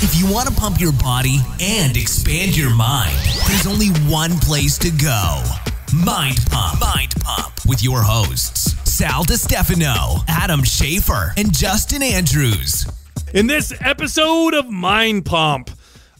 If you want to pump your body and expand your mind, there's only one place to go Mind Pump. Mind Pump with your hosts, Sal DiStefano, Adam Schafer, and Justin Andrews. In this episode of Mind Pump,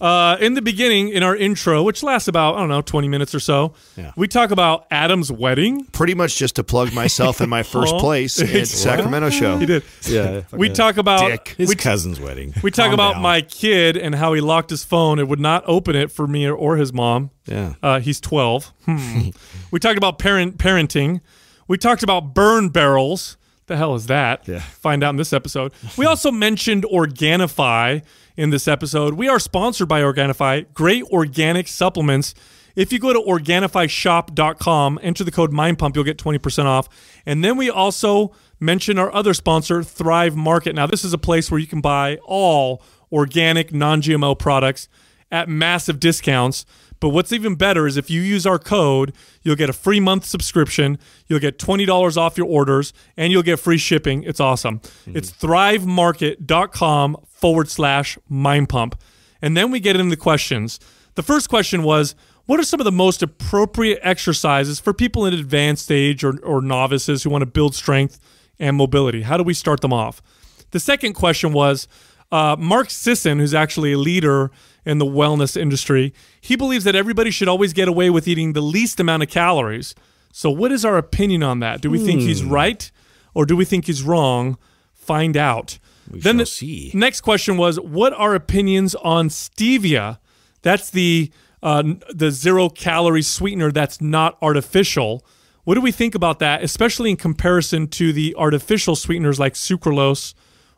uh, in the beginning, in our intro, which lasts about, I don't know, 20 minutes or so, Yeah. we talk about Adam's wedding. Pretty much just to plug myself in my first Oh. place at Sacramento show. He did. Yeah. We talk about Dick. his we, cousin's wedding. we talk Calm about down. my kid and how he locked his phone. It would not open it for me or, or his mom. Yeah. Uh, he's 12. Hmm. we talked about parent parenting. We talked about burn barrels. The hell is that? Yeah. Find out in this episode. We also mentioned Organifi in this episode. We are sponsored by Organifi. Great organic supplements. If you go to OrganifiShop.com, enter the code MindPump, you'll get 20% off. And then we also mention our other sponsor, Thrive Market. Now, this is a place where you can buy all organic, non GMO products at massive discounts. But what's even better is if you use our code, you'll get a free month subscription, you'll get $20 off your orders, and you'll get free shipping. It's awesome. Hmm. It's thrivemarket.com forward slash mind pump. And then we get into the questions. The first question was What are some of the most appropriate exercises for people in advanced stage or, or novices who want to build strength and mobility? How do we start them off? The second question was uh, Mark Sisson, who's actually a leader in the wellness industry, he believes that everybody should always get away with eating the least amount of calories. So, what is our opinion on that? Do we think he's right or do we think he's wrong? Find out. We then the see. next question was What are opinions on stevia? That's the uh, the zero calorie sweetener that's not artificial. What do we think about that, especially in comparison to the artificial sweeteners like sucralose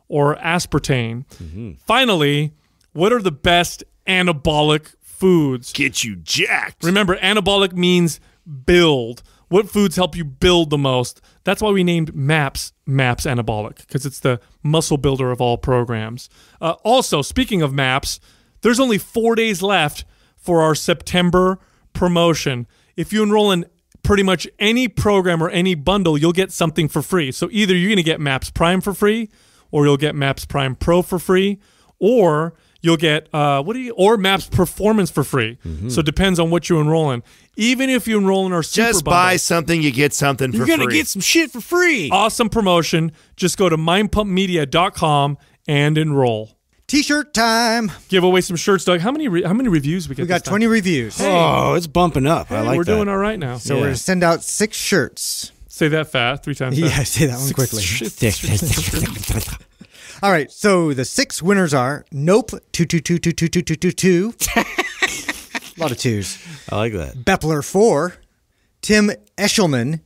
or aspartame? Finally, what are the best anabolic foods? Get you jacked. Remember, anabolic means build. What foods help you build the most? That's why we named MAPS MAPS Anabolic because it's the muscle builder of all programs. Uh, also, speaking of MAPS, there's only four days left for our September promotion. If you enroll in pretty much any program or any bundle, you'll get something for free. So either you're going to get MAPS Prime for free, or you'll get MAPS Prime Pro for free, or you'll get uh, what do you or Maps Performance for free. So it depends on what you enroll in. Even if you enroll in our super Just bundle, buy something, you get something for You're gonna free. get some shit for free. awesome promotion. Just go to mindpumpmedia.com and enroll. T-shirt time. Give away some shirts, Doug. How many re- how many reviews we get? We got this time? 20 reviews. oh, it's bumping up. I like we're that. doing all right now. So Yeah. we're going to send out six shirts. Say that fast three times. Yeah, say that one quickly. All right. So the six winners are Nope, two, two, two, two, two, two, two, two, two. A lot of twos. I like that. Bepler, four. Tim Eshelman,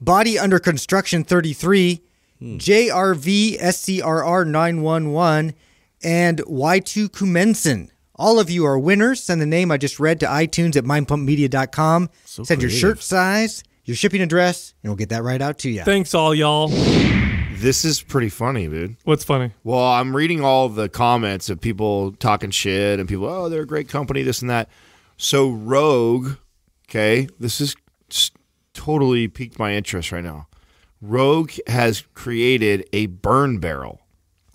Body Under Construction, 33. Hmm. JRV SCRR 911, and Y2 Kumensen. All of you are winners. Send the name I just read to iTunes at mindpumpmedia.com. Send your creative. shirt size, your shipping address, and we'll get that right out to you. Thanks all y'all. This is pretty funny, dude. What's funny? Well, I'm reading all the comments of people talking shit and people, oh, they're a great company, this and that. So Rogue, okay, this is totally piqued my interest right now. Rogue has created a burn barrel.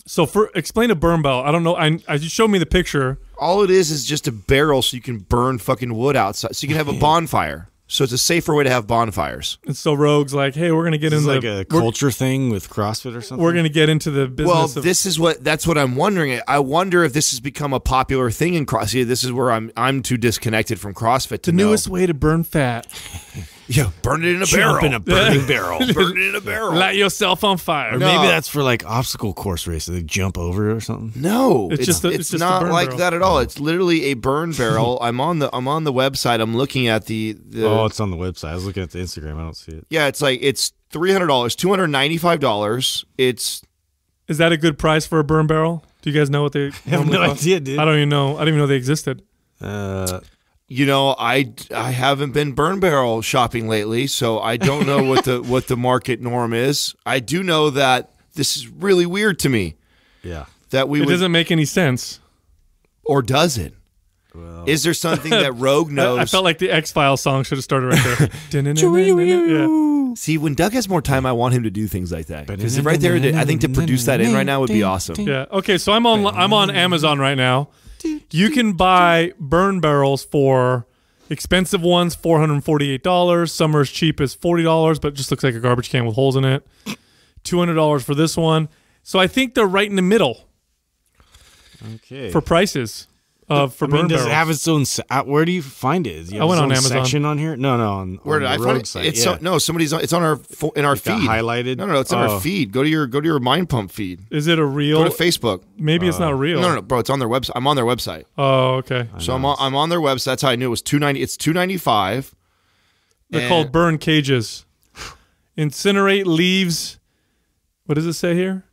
So for explain a burn barrel. I don't know. I, I you showed me the picture. All it is is just a barrel so you can burn fucking wood outside. So you can have a bonfire. So it's a safer way to have bonfires. And so Rogue's like, hey, we're gonna get into like the a culture thing with CrossFit or something. we're gonna get into the business. Well, of, this is what that's what I'm wondering. I wonder if this has become a popular thing in CrossFit. This is where I'm I'm too disconnected from CrossFit to the know. newest way to burn fat. Yeah, burn it in a Jump barrel. in a burning barrel. burn it in a barrel. Light yourself on fire. Or maybe that's for like obstacle course races. They jump over it or something. No, It's it's, just a- it's, it's just a not burn like barrel. that at all. It's literally a burn barrel. I'm on the I'm on the website. I'm looking at the, the oh, it's on the website. I was looking at the Instagram. I don't see it. yeah. It's like it's three hundred dollars, two hundred ninety five dollars. It's Is that a good price for a burn barrel? Do you guys know what they? I have no idea, dude. I don't even know. I didn't even know they existed. Uh, you know I I haven't been burn barrel shopping lately, so I don't know what the what the market norm is. I do know that this is really weird to me yeah. that we It would doesn't make any sense. or does it? Is there something that Rogue knows? I, I felt like the X Files song should have started right there. See, when Doug has more time, I want him to do things like that. Because right there, I think to produce that in right now would be awesome. Yeah. Okay. So I'm on I'm on Amazon right now, you can buy burn barrels for expensive ones, four hundred and forty-eight dollars. Some are as cheap as forty dollars, but just looks like a garbage can with holes in it. Two hundred dollars for this one. So I think they're right in the middle Okay. for prices of for I mean, burn does barrels. it have its own? se- uh, Where do you find it? You I went on own Amazon. Section on here? No, no. On, Where on did the I rogue find it? site. It's yeah. so, no, somebody's on. It's on our fo- in our got feed. highlighted? No, no, no. It's on Oh. our feed. Go to your go to your Mind Pump feed. Is it a real? Go to Facebook. Maybe it's not real. No, no, no, bro. It's on their website. I'm on their website. Oh, okay. So I'm on, I'm on their website. That's how I knew it was two ninety. It's two ninety five. They're called burn cages. Incinerate leaves. What does it say here?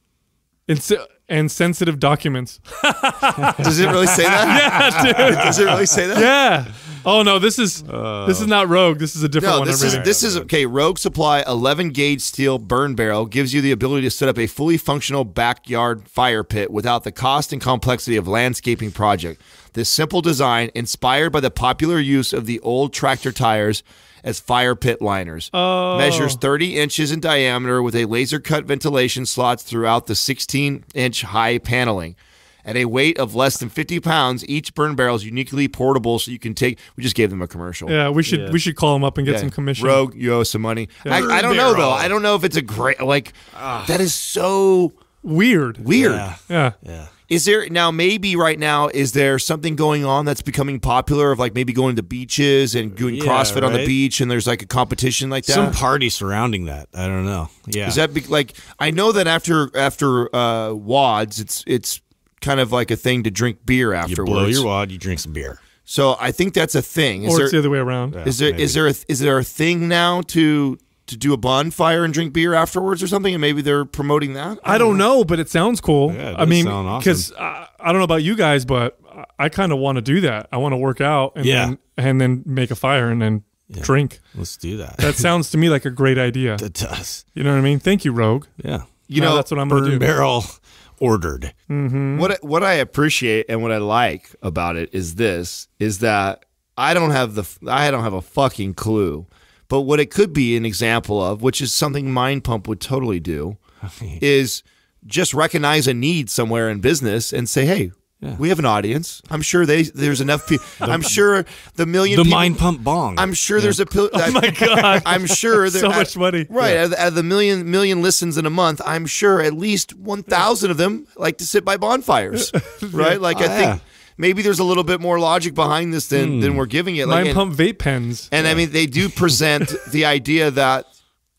Inci- and sensitive documents. Does it really say that? yeah, dude. Does it really say that? yeah. Oh no, this is this is not Rogue. This is a different No, one. this I'm is reading. this is okay. Rogue Supply 11 gauge steel burn barrel gives you the ability to set up a fully functional backyard fire pit without the cost and complexity of landscaping project. This simple design, inspired by the popular use of the old tractor tires as fire pit liners, Oh. measures 30 inches in diameter with a laser cut ventilation slots throughout the 16 inch high paneling. At a weight of less than 50 pounds, each burn barrel is uniquely portable, so you can take. We just gave them a commercial. yeah, we should we should call them up and get Yeah. some commission. Rogue, you owe some money. I, I don't know though. I don't know if it's a great like. Ah. that is so Weird. weird. Yeah. Yeah. Yeah. Is there now maybe right now is there something going on that's becoming popular of like maybe going to beaches and doing Yeah, CrossFit on the beach and there's like a competition like that? Some party surrounding that. I don't know. Yeah. Is that be, like I know that after after uh, WODs, it's it's kind of like a thing to drink beer you afterwards. blow your wad, you drink some beer. so I think that's a thing. Is Or there it's the other way around. is there is there a, is there a thing now to to do a bonfire and drink beer afterwards or something? And maybe they're promoting that. I don't know, but it sounds cool. Yeah, it I mean, sound awesome. because I, I don't know about you guys, but I, I kind of want to do that. I want to work out and Yeah. then and then make a fire and then drink. Let's do that. That sounds to me like a great idea. that does. You know what I mean? Thank you, Rogue. Yeah. You Now know, that's what I'm gonna Burn do. barrel ordered. Mm-hmm. what I- what I appreciate and what I like about it is this: is that I don't have the I don't have a fucking clue, but what it could be an example of, which is something Mind Pump would totally do, is just recognize a need somewhere in business and say, hey. We have an audience. I'm sure they there's enough people. I'm sure the million The people, mind pump bong. I'm sure there's a. Pil- Oh my god! I'm sure there, So much money. Right, out, of, out of the million million listens in a month, I'm sure at least one thousand of them like to sit by bonfires. right, like I Oh, think yeah. Maybe there's a little bit more logic behind this than hmm. than we're giving it. Like, Mind and, pump vape pens. and I mean, they do present the idea that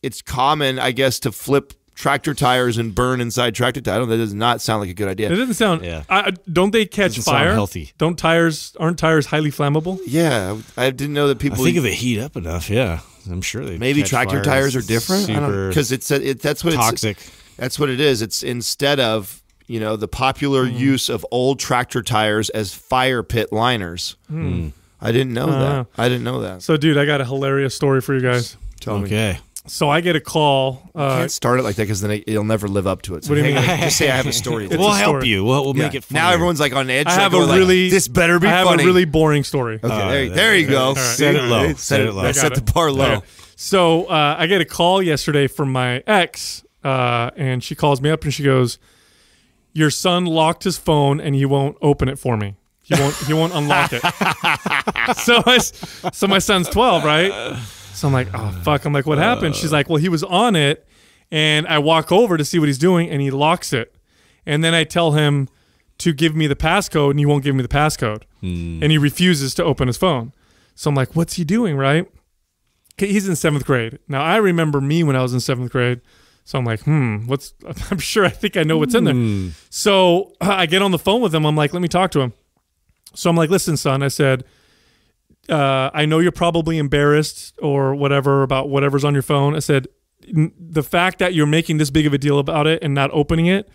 it's common, I guess, to flip tractor tires and burn inside tractor tires. I don't. That does not sound like a good idea. It doesn't sound. Yeah. I, don't they catch Doesn't sound fire? healthy. Don't tires? Aren't tires highly flammable? Yeah, I didn't know that I people. think if they heat up enough, yeah. I'm sure they maybe catch tractor fire. tires are different. Because it's a, it, that's what it's toxic. That's what it is. It's instead of you know the popular Hmm. use of old tractor tires as fire pit liners. I didn't know Uh. that. I didn't know that. So, dude, I got a hilarious story for you guys. Tell me. Okay. So I get a call. Uh, Can't start it like that because then it, it'll never live up to it. So What do you hang mean? on. Just say I have a story. We'll a help story. you. We'll, we'll make it funnier. now everyone's like on edge. I have a going like, really. this better be I have funny. a really boring story. okay. Uh, there, there you go. right. Set it low. Set, Set it it low. low. I Set got the bar low. Okay. So uh, I get a call yesterday from my ex, uh, and she calls me up and she goes, "Your son locked his phone and he won't open it for me. He won't. he won't unlock it." so I, so my son's twelve, right? So I'm like, "Oh fuck!" I'm like, "What happened?" She's like, "Well, he was on it, and I walk over to see what he's doing, and he locks it, and then I tell him." To give me the passcode, and he won't give me the passcode, hmm. and he refuses to open his phone. So I'm like, "What's he doing?" Right? He's in seventh grade. Now I remember me when I was in seventh grade. So I'm like, hmm, what's I'm sure I think I know what's in there. So uh, I get on the phone with him. I'm like, let me talk to him. So I'm like, listen, son, I said, uh, I know you're probably embarrassed or whatever about whatever's on your phone. I said, "N- the fact that you're making this big of a deal about it and not opening it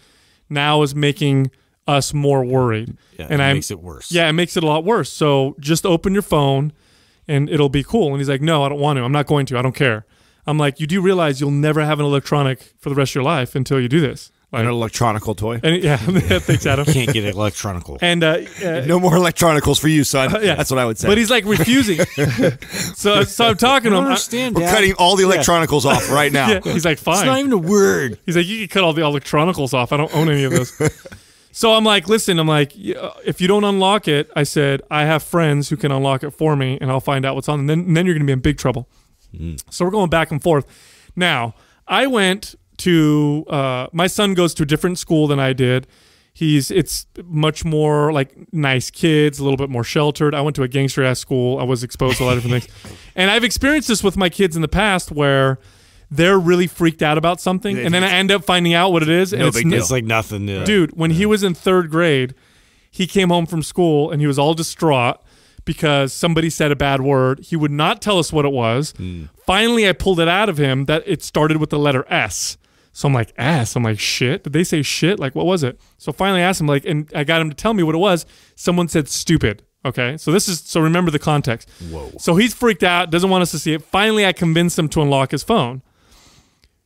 now is making us more worried. Yeah, and it I'm makes it worse. yeah, it makes it a lot worse. So just open your phone and it'll be cool. And he's like, no, I don't want to. I'm not going to. I don't care. I'm like, you do realize you'll never have an electronic for the rest of your life until you do this. Like, An electronical toy. and yeah, thanks, Adam. Can't get it electronical. And uh, uh, No more electronicals for you, son. yeah. That's what I would say. but he's like refusing. so so I'm talking to him. I- understand. We're cutting all the electronicals off right now. yeah, he's like, It's not even a word. He's like, you can cut all the electronicals off. I don't own any of those. So I'm like, listen, I'm like, if you don't unlock it, I said, I have friends who can unlock it for me, and I'll find out what's on. And then, and then you're going to be in big trouble. So we're going back and forth. Now, I went to uh, my son goes to a different school than I did. He's it's much more like nice kids, a little bit more sheltered. I went to a gangster ass school. I was exposed to a lot of different things, and I've experienced this with my kids in the past where they're really freaked out about something, and then I end up finding out what it is, and No it's big deal. It's like nothing. Yeah. dude when he was in third grade he came home from school and he was all distraught because somebody said a bad word. He would not tell us what it was. Hmm. Finally i pulled it out of him that it started with the letter s. So i'm like s? I'm like shit? Did they say shit? Like what was it? So finally i asked him like and i got him to tell me what it was. Someone said stupid okay? So this is so remember the context. Whoa. So he's freaked out doesn't want us to see it. Finally i convinced him to unlock his phone.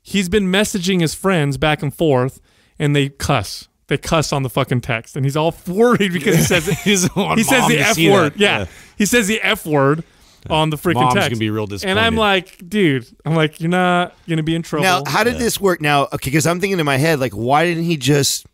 He's been messaging his friends back and forth and they cuss. They cuss on the fucking text. And he's all worried because he says He doesn't oh, he says the f word. Yeah. Yeah. He says the F word on the freaking Mom's text. gonna be real disappointed. And I'm like, dude, I'm like, you're not gonna be in trouble. Now, how did this work? Now, okay, because I'm thinking in my head, like, why didn't he just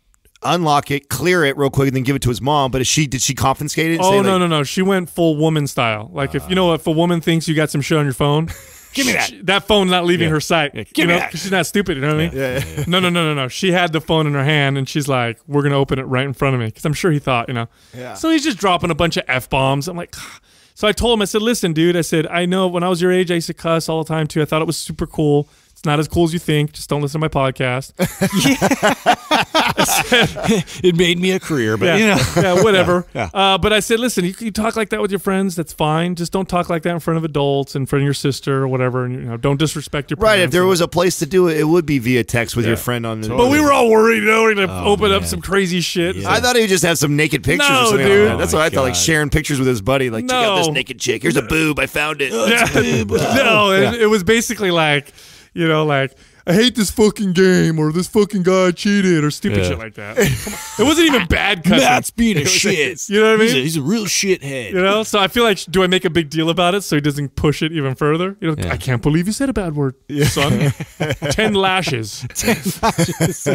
unlock it, clear it real quick, and then give it to his mom? But is she did she confiscate it? Oh say, no like, no no! She went full woman style. Like if ah. you know if a woman thinks you got some shit on your phone, give me that. that phone not leaving her sight. give you me know, that. 'cause she's not stupid. You know what I mean? Yeah, No no no no no. She had the phone in her hand and she's like, "We're gonna open it right in front of me," because I'm sure he thought, you know. Yeah. So he's just dropping a bunch of f bombs. I'm like. Ah. So I told him, I said, listen, dude, I said, I know when I was your age, I used to cuss all the time too. I thought it was super cool. It's not as cool as you think. Just don't listen to my podcast. it made me a career, but yeah, you know. yeah, whatever. Yeah, Uh, but I said, listen, you, you talk like that with your friends. That's fine. Just don't talk like that in front of adults, in front of your sister or whatever. And you know, don't disrespect your Right, if there was a place to do it, it would be via text with your friend on the. But we were all worried, you know, we're gonna Oh, open up some crazy shit. Yeah. I thought he would just have some naked pictures No, or something. dude. Like that. That's what Oh, I my thought, like sharing pictures with his buddy. Like, check out this naked chick. Here's a boob. I found it. Yeah. no, it, it was basically like, you know, like I hate this fucking game or this fucking guy cheated or stupid Yeah. shit like that. It wasn't even bad cussing. Matt's being a shit. You know what I He's a, mean? he's a real shithead. You know, so I feel like do I make a big deal about it so he doesn't push it even further? You know, Yeah. I can't believe you said a bad word, son. Ten lashes.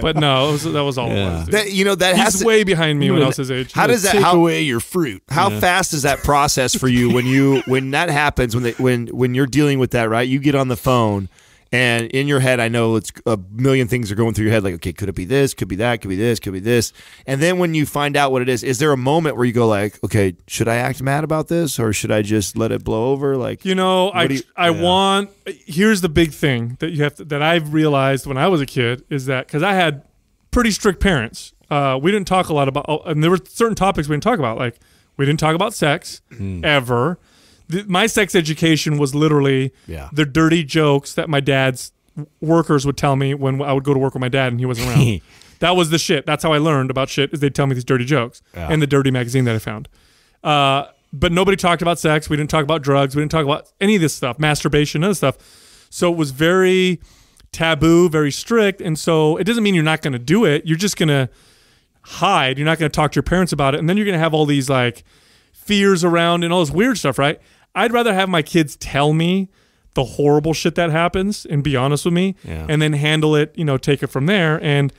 but no, it was, that was all it was. That you know that has He's to. way behind me when I was his age. How does that? Take How away your fruit. how you fast is that process for you when you when that happens when they, when when you're dealing with that right? You get on the phone. And in your head, I know it's a million things are going through your head. Like, okay, could it be this? Could be that? Could be this? Could be this? And then when you find out what it is, is there a moment where you go like, okay, should I act mad about this or should I just let it blow over? Like, You know, I you- I want. Here's the big thing that you have to, that I've realized when I was a kid is that because I had pretty strict parents. Uh, we didn't talk a lot about, oh, and there were certain topics we didn't talk about. Like we didn't talk about sex ever. My sex education was literally Yeah. the dirty jokes that my dad's workers would tell me when I would go to work with my dad and he wasn't around. that was the shit. That's how I learned about shit. Is they'd tell me these dirty jokes Yeah. in the dirty magazine that I found. Uh, but nobody talked about sex. We didn't talk about drugs. We didn't talk about any of this stuff, masturbation, none of this stuff. So it was very taboo, very strict. And so it doesn't mean you're not going to do it. You're just going to hide. You're not going to talk to your parents about it. And then you're going to have all these like fears around and all this weird stuff, right? I'd rather have my kids tell me the horrible shit that happens and be honest with me Yeah. and then handle it, you know, take it from there. And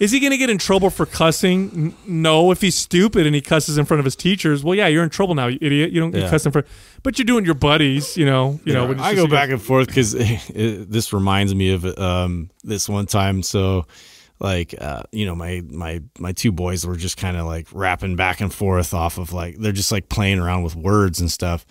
is he going to get in trouble for cussing? N- No. If he's stupid and he cusses in front of his teachers, well, yeah, you're in trouble now, you idiot. You don't you Yeah. cuss in front, but you're doing your buddies, you know. You know, when I go back and forth because this reminds me of um, this one time. So, like, uh, you know, my my my two boys were just kind of like rapping back and forth off of like they're just like playing around with words and stuff.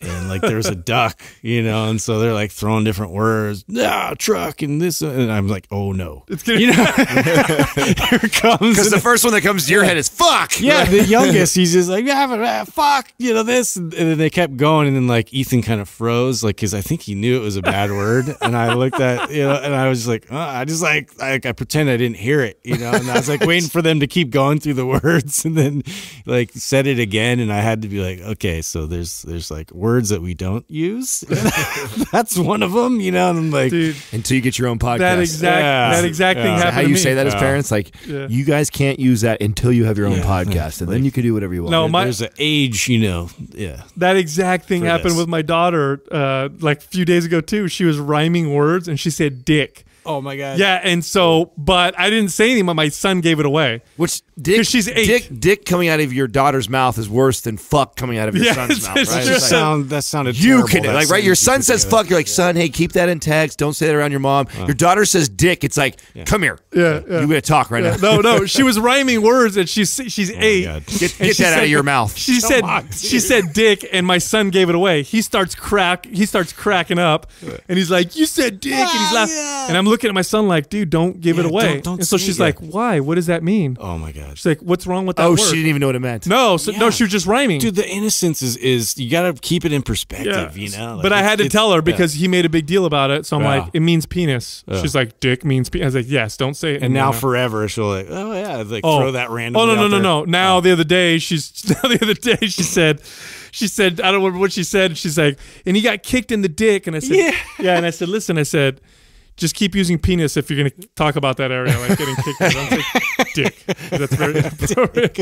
And like there's a duck, you know, and so they're like throwing different words, yeah, truck and this, and I'm like, oh no, It's gonna, you know, here comes. because the first one that comes to your head is fuck. Yeah, the youngest, he's just like, yeah, but, uh, fuck, you know, this. And then they kept going. And then, like, Ethan kind of froze, like, because I think he knew it was a bad word. And I looked at, you know, and I was just like, uh, I just like, I, I pretend I didn't hear it, you know, and I was like waiting for them to keep going through the words and then, like, said it again. And I had to be like, okay, so there's, there's like words that we don't use. That's one of them, you know, and I'm like, dude. Until you get your own podcast. That exact Yeah. that exact thing Yeah. Is that happened. how to you me. say that as parents? Like, Yeah. you guys can't use that until you have your own podcast, and then you can do whatever you want. No, my there's an age, you know, yeah. that exact thing happened this. with my daughter uh, like a few days ago too. She was rhyming words and she said dick. Oh my god. Yeah, and so, but I didn't say anything. But my son gave it away. Which dick? 'Cause she's eight. Dick, dick coming out of your daughter's mouth is worse than fuck coming out of your Yeah, son's it's- mouth, it's right? true. It's like- Sound, that sounded you terrible, can that like right. Your sentence you son put says together. fuck. You're like, son, hey, keep that in text. Don't say that around your mom. Uh-huh. Your daughter says dick. It's like, come here. Yeah, yeah. You gonna talk right now? No, no, she was rhyming words, and she's she's oh eight. God. Get, And get she that out of your mouth. She said on, she said dick, and my son gave it away. He starts crack. He starts cracking up, and he's like, "You said dick," and he's ah, laughing. And I'm looking at my son like, "Dude, don't give it away." don't- don't and so she's it. like, "Why? What does that mean?" Oh my god. She's like, "What's wrong with that Oh, word?" she didn't even know what it meant. no, so, no, she was just rhyming. Dude, the innocence is is you gotta keep it in yeah. perspective, you know. Like, but I had to tell her yeah. because he made a big deal about it. So I'm Yeah. like, "It means penis." Yeah. She's like, "Dick means penis." I was like, "Yes, don't say it." and now forever she'll like, oh yeah, like Oh. throw that random. Oh no no no no! Now oh. the other day she's now the other day she said, she said I don't remember what she said. She's like, and he got kicked in the dick, and I said, Yeah. yeah, and I said, listen, I said, just keep using penis if you're gonna talk about that area, like getting kicked. in. Don't say dick. That's very inappropriate.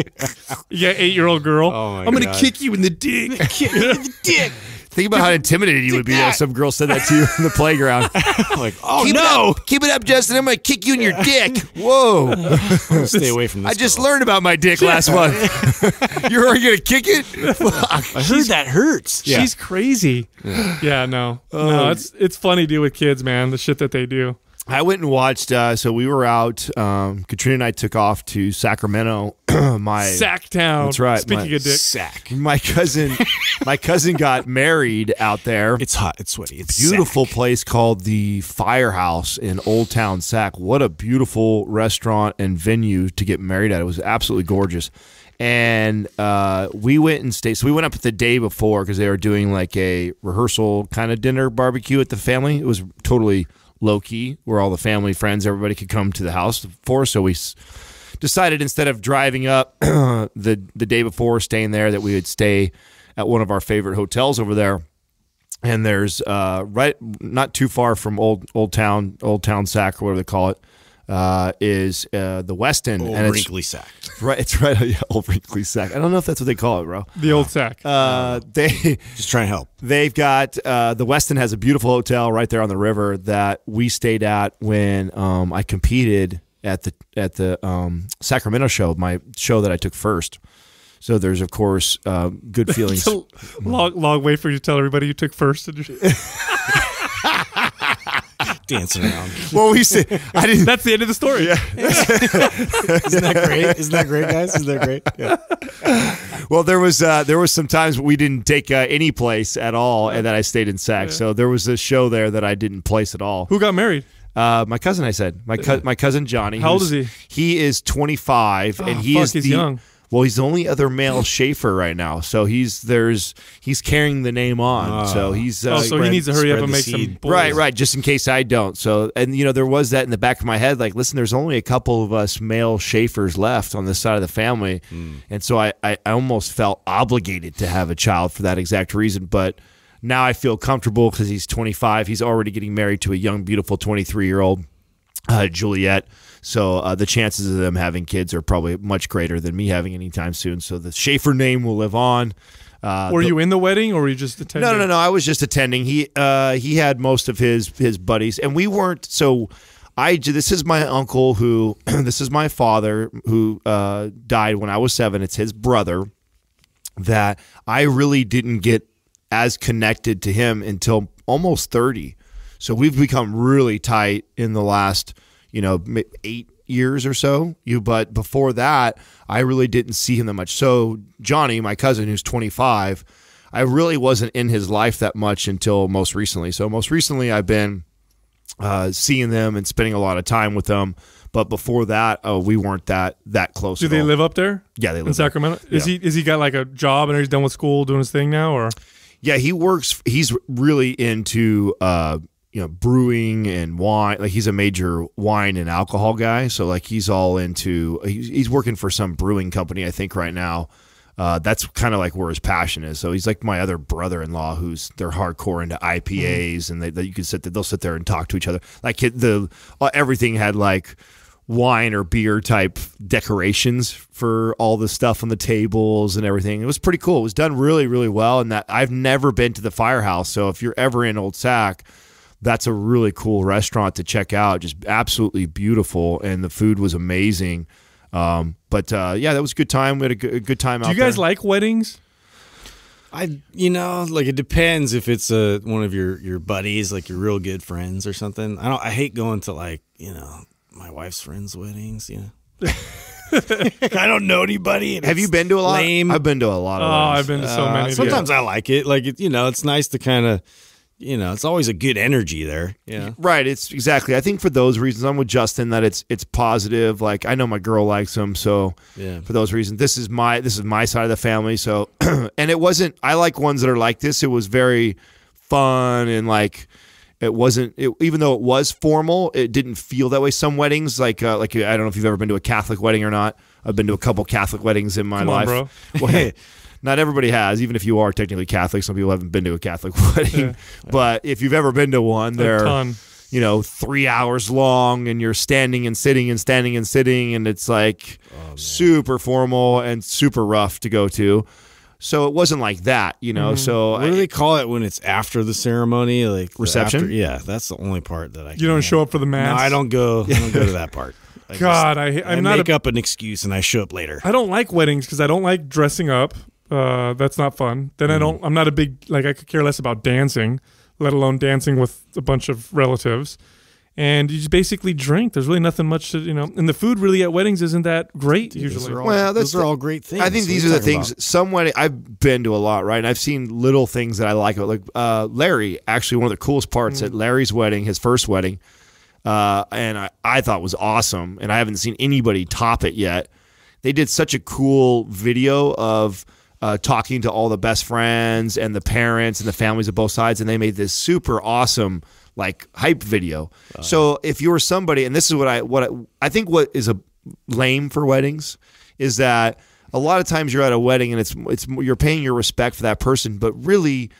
You got eight year old girl. Oh, I'm gonna kick you in the dick. Kick you in the dick. Think about how intimidated you would be if some girl said that to you in the playground. like, oh keep no, it up, keep it up, Justin. I'm gonna kick you in your dick. Whoa! stay away from this. I just girl. learned about my dick last month. You're already gonna kick it? Fuck. I heard that hurts. Yeah. She's crazy. Yeah, no, no, oh. it's it's funny to do with kids, man. The shit that they do. I went and watched. Uh, so we were out. Um, Katrina and I took off to Sacramento. my Sacktown. That's right, Speaking my- of dick, sack. my cousin, my cousin got married out there. It's hot. It's sweaty. It's beautiful sack. place called the Firehouse in Old Town Sac. What a beautiful restaurant and venue to get married at. It was absolutely gorgeous. And uh, we went and stayed. So we went up the day before because they were doing like a rehearsal kind of dinner barbecue at the family. It was totally low key, where all the family, friends, everybody could come to the house for. So we decided instead of driving up the the day before, staying there, that we would stay at one of our favorite hotels over there and there's uh, right not too far from old old town old town sack or whatever they call it uh, is uh, the Westin Old and it's wrinkly sack. right it's right yeah, old wrinkly sack I don't know if that's what they call it bro the old sack. uh, they Just trying to help. they've got uh, the Westin has a beautiful hotel right there on the river that we stayed at when um, I competed at the at the um, Sacramento show my show that I took first so there's of course uh, good feelings long, long way for you to tell everybody you took first. Dancing around. well we said I didn't That's the end of the story. Isn't that great? Isn't that great, guys? Isn't that great? Yeah. Well, there was uh, there was some times we didn't take uh, any place at all, and that I stayed in Sac. So there was a show there that I didn't place at all. Who got married? Uh, my cousin, I said, my co- my cousin Johnny. How old is He He is 25, and he fuck, is he's the young. Well, he's the only other male Schafer right now. So he's there's he's carrying the name on. so he's uh, Oh, so he needs to hurry up and the make some. boys. Right, right. Just in case I don't. So, and you know, there was that in the back of my head. Like, listen, there's only a couple of us male Schafers left on this side of the family, and so I, I, I almost felt obligated to have a child for that exact reason. But now I feel comfortable because he's 25. He's already getting married to a young, beautiful 23 year old uh, Juliet. So uh, the chances of them having kids are probably much greater than me having anytime soon. So the Schafer name will live on. Uh, Were the- you in the wedding or were you just attending? no, no, no. I was just attending. He uh, he had most of his his buddies, and we weren't. So I this is my uncle who this is my father who uh, died when I was seven. It's his brother that I really didn't get as connected to him until almost thirty. So we've become really tight in the last you know eight years or so. You but before that, I really didn't see him that much. So Johnny, my cousin, who's twenty five. I really wasn't in his life that much until most recently. So most recently, I've been uh, seeing them and spending a lot of time with them. But before that, oh, we weren't that that close. Do they live up there? Yeah, they live in Sacramento. Is Yeah. he is he got like a job and he's done with school, doing his thing now, or Yeah, he works. He's really into uh, you know brewing and wine. Like he's a major wine and alcohol guy. So like he's all into. He's, working for some brewing company, I think, right now. Uh, that's kind of like where his passion is. So he's like my other brother-in-law, who's they're hardcore into IPAs, and they, they you can sit there, they'll sit there and talk to each other. Like the uh, everything had like wine or beer type decorations for all the stuff on the tables and everything. It was pretty cool. It was done really, really well. And that I've never been to the firehouse. So if you're ever in Old Sac, that's a really cool restaurant to check out. Just absolutely beautiful, and the food was amazing. Um, but uh, yeah, that was a good time. We had a good, a good time Do you guys there. like weddings? I, you know, like it depends if it's a one of your your buddies, like your real good friends or something. I don't. I hate going to like you know my wife's friends' weddings. You know, I don't know anybody. and Have you been to a lot? Lame. I've been to a lot of. Oh, of. I've been to so Uh, many. sometimes I like it. Like it, you know, it's nice to kind of, you know, it's always a good energy there. Yeah. Right, it's exactly. I think for those reasons, I'm with Justin that it's it's positive. Like I know my girl likes him, so Yeah. for those reasons, this is my this is my side of the family. So, and it wasn't. I like ones that are like this. It was very fun and like it wasn't. It, even though it was formal, it didn't feel that way. Some weddings, like uh, like I don't know if you've ever been to a Catholic wedding or not. I've been to a couple Catholic weddings in my Come on, life. bro. Well, hey, not everybody has. Even if you are technically Catholic, some people haven't been to a Catholic wedding. But if you've ever been to one, A they're you know, three hours long and you're standing and sitting and standing and sitting and it's like oh, super formal and super rough to go to. So it wasn't like that, you know. Mm-hmm. So What do I- they call it when it's after the ceremony? Like Reception? after- yeah, that's the only part that I. You don't show up for the No, mass. I don't go. I don't go to that part. I God, I, I'm I not make a, up an excuse and I show up later. I don't like weddings because I don't like dressing up. Uh, that's not fun. Then Mm. I don't. I'm not a big like. I could care less about dancing, let alone dancing with a bunch of relatives. And you just basically drink. There's really nothing much to you know. And the food really at weddings isn't that great Those usually. are all, Well, that's those are all great things. I think these are are the things. about? Some wedding I've been to a lot, right? And I've seen little things that I like. Like uh, Larry, actually, one of the coolest parts at Larry's wedding, his first wedding, uh, and I, I thought was awesome. And I haven't seen anybody top it yet. They did such a cool video of uh, talking to all the best friends and the parents and the families of both sides, and they made this super awesome like hype video. so if you were somebody, and this is what I what I, I think what is a lame for weddings is that a lot of times you're at a wedding and it's it's you're paying your respect for that person, but really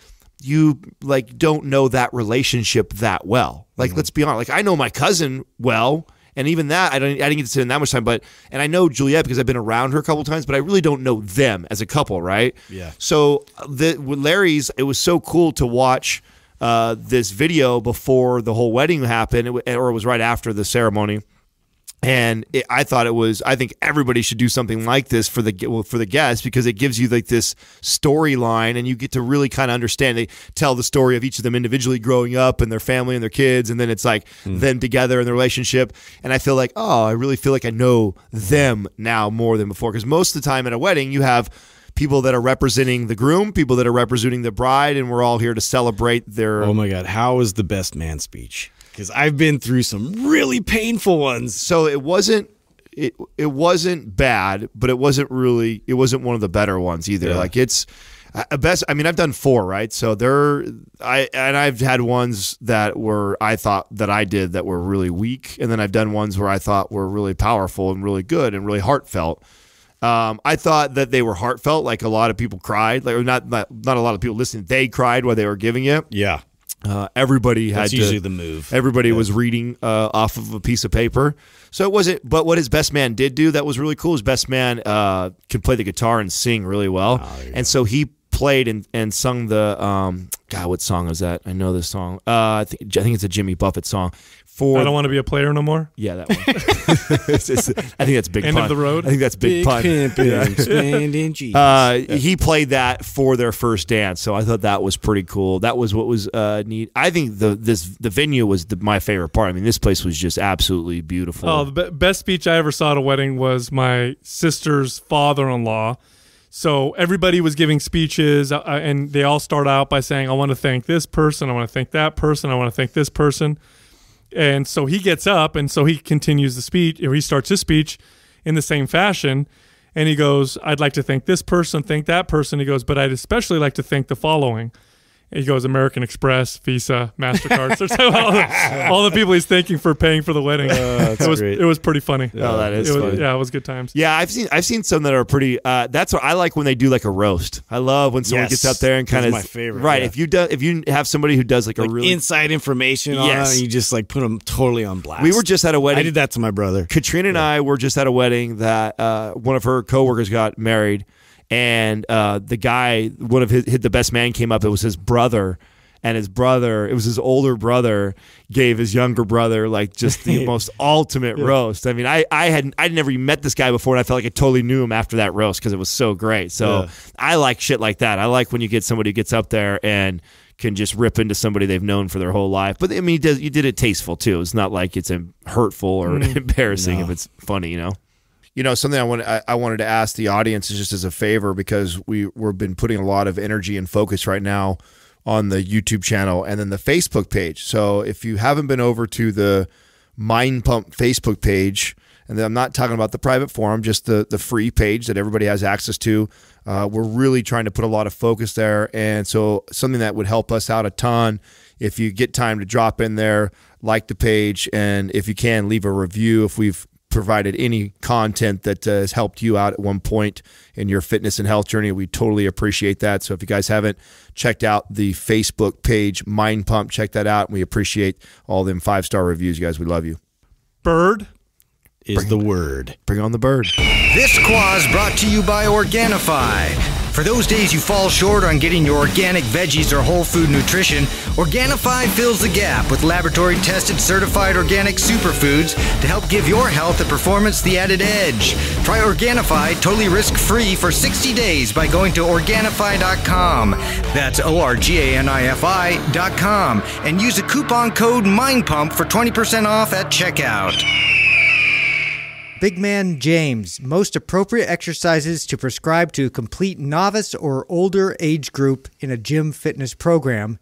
you like don't know that relationship that well. Like let's be honest, like I know my cousin well, and even that I don't I didn't get to sit in that much time, but and I know Juliet because I've been around her a couple times, but I really don't know them as a couple, right? Yeah. So the with Larry's, it was so cool to watch uh, this video before the whole wedding happened, or it was right after the ceremony and it, I thought it was. I think everybody should do something like this for the well, for the guests because it gives you like this storyline, and you get to really kind of understand. They tell the story of each of them individually growing up and their family and their kids, and then it's like hmm. them together in the relationship. And I feel like, oh, I really feel like I know them now more than before because most of the time at a wedding you have people that are representing the groom, people that are representing the bride, and we're all here to celebrate their Oh my God, how was the best man speech? Because I've been through some really painful ones. so it wasn't it it wasn't bad, but it wasn't really it wasn't one of the better ones either. Yeah. Like it's a best. I mean, I've done four, right? So there, I and I've had ones that were I thought that I did that were really weak, and then I've done ones where I thought were really powerful and really good and really heartfelt. Um, I thought that they were heartfelt, like a lot of people cried, like or not not not a lot of people listening. They cried while they were giving it. Yeah, Uh, everybody had that's to, usually the move. Everybody was reading uh, off of a piece of paper. So it wasn't, but what his best man did do that was really cool. His best man uh, could play the guitar and sing really well. Oh, and so he played and, and sung the, um, God, what song is that? I know this song. Uh, I, think, I think it's a Jimmy Buffett song. For I don't want to be a player no more. yeah, that one. It's- it's- I think that's big End of the road? I think that's big, Big pun. pimpin', spending cheese. Uh, he played that for their first dance, so I thought that was pretty cool. That was what was uh, neat. I think the this the venue was the, my favorite part. I mean, this place was just absolutely beautiful. Oh, the be- best speech I ever saw at a wedding was my sister's father-in-law. So everybody was giving speeches, uh, and they all start out by saying, "I want to thank this person. I want to thank that person. I want to thank this person." And so he gets up, and so he continues the speech, or he starts his speech in the same fashion. And he goes, I'd like to thank this person, thank that person. He goes, but I'd especially like to thank the following. He goes, American Express, Visa, MasterCard. so all, the, all the people he's thanking for paying for the wedding. that's it was great. it was pretty funny. Oh, that is it was, funny. Yeah, it was good times. yeah, I've seen I've seen some that are pretty. Uh, that's what I like when they do like a roast. I love when someone Yes, gets up there and kind of my favorite, Right, yeah. if you do, if you have somebody who does like, like a really. inside information on Yes. it, and you just like put them totally on blast. we were just at a wedding. I did that to my brother. Katrina and I were just at a wedding that uh, one of her coworkers got married, and uh, the guy, one of his, his, the best man came up. It was his brother, and his brother, it was his older brother, gave his younger brother like just the most ultimate roast. I mean, I I had I'd never even met this guy before, and I felt like I totally knew him after that roast because it was so great. So Yeah. I like shit like that. I like when you get somebody who gets up there and can just rip into somebody they've known for their whole life. But I mean, you did, you did it tasteful too. It's not like it's hurtful or embarrassing if it's funny, you know. You know, something I want I, I wanted to ask the audience is just as a favor because we we've been putting a lot of energy and focus right now on the YouTube channel and then the Facebook page. So if you haven't been over to the Mind Pump Facebook page, and I'm not talking about the private forum, just the the free page that everybody has access to. Uh, we're really trying to put a lot of focus there, and so something that would help us out a ton. If you get time to drop in there, like the page, and if you can, leave a review. If we've provided any content that uh, has helped you out at one point in your fitness and health journey, we totally appreciate that. So if you guys haven't checked out the Facebook page, Mind Pump, check that out. We appreciate all them five star reviews, you guys. We love you. Bird. Is the word. Bring on the bird. This Quah's brought to you by Organifi. For those days you fall short on getting your organic veggies or whole food nutrition, Organifi fills the gap with laboratory tested certified organic superfoods to help give your health and performance the added edge. Try Organifi totally risk free for 60 days by going to Organifi.com. That's O R G A N I F I.com and use the coupon code MINDPUMP for 20% off at checkout. Big Man James, most appropriate exercises to prescribe to a complete novice or older age group in a gym fitness program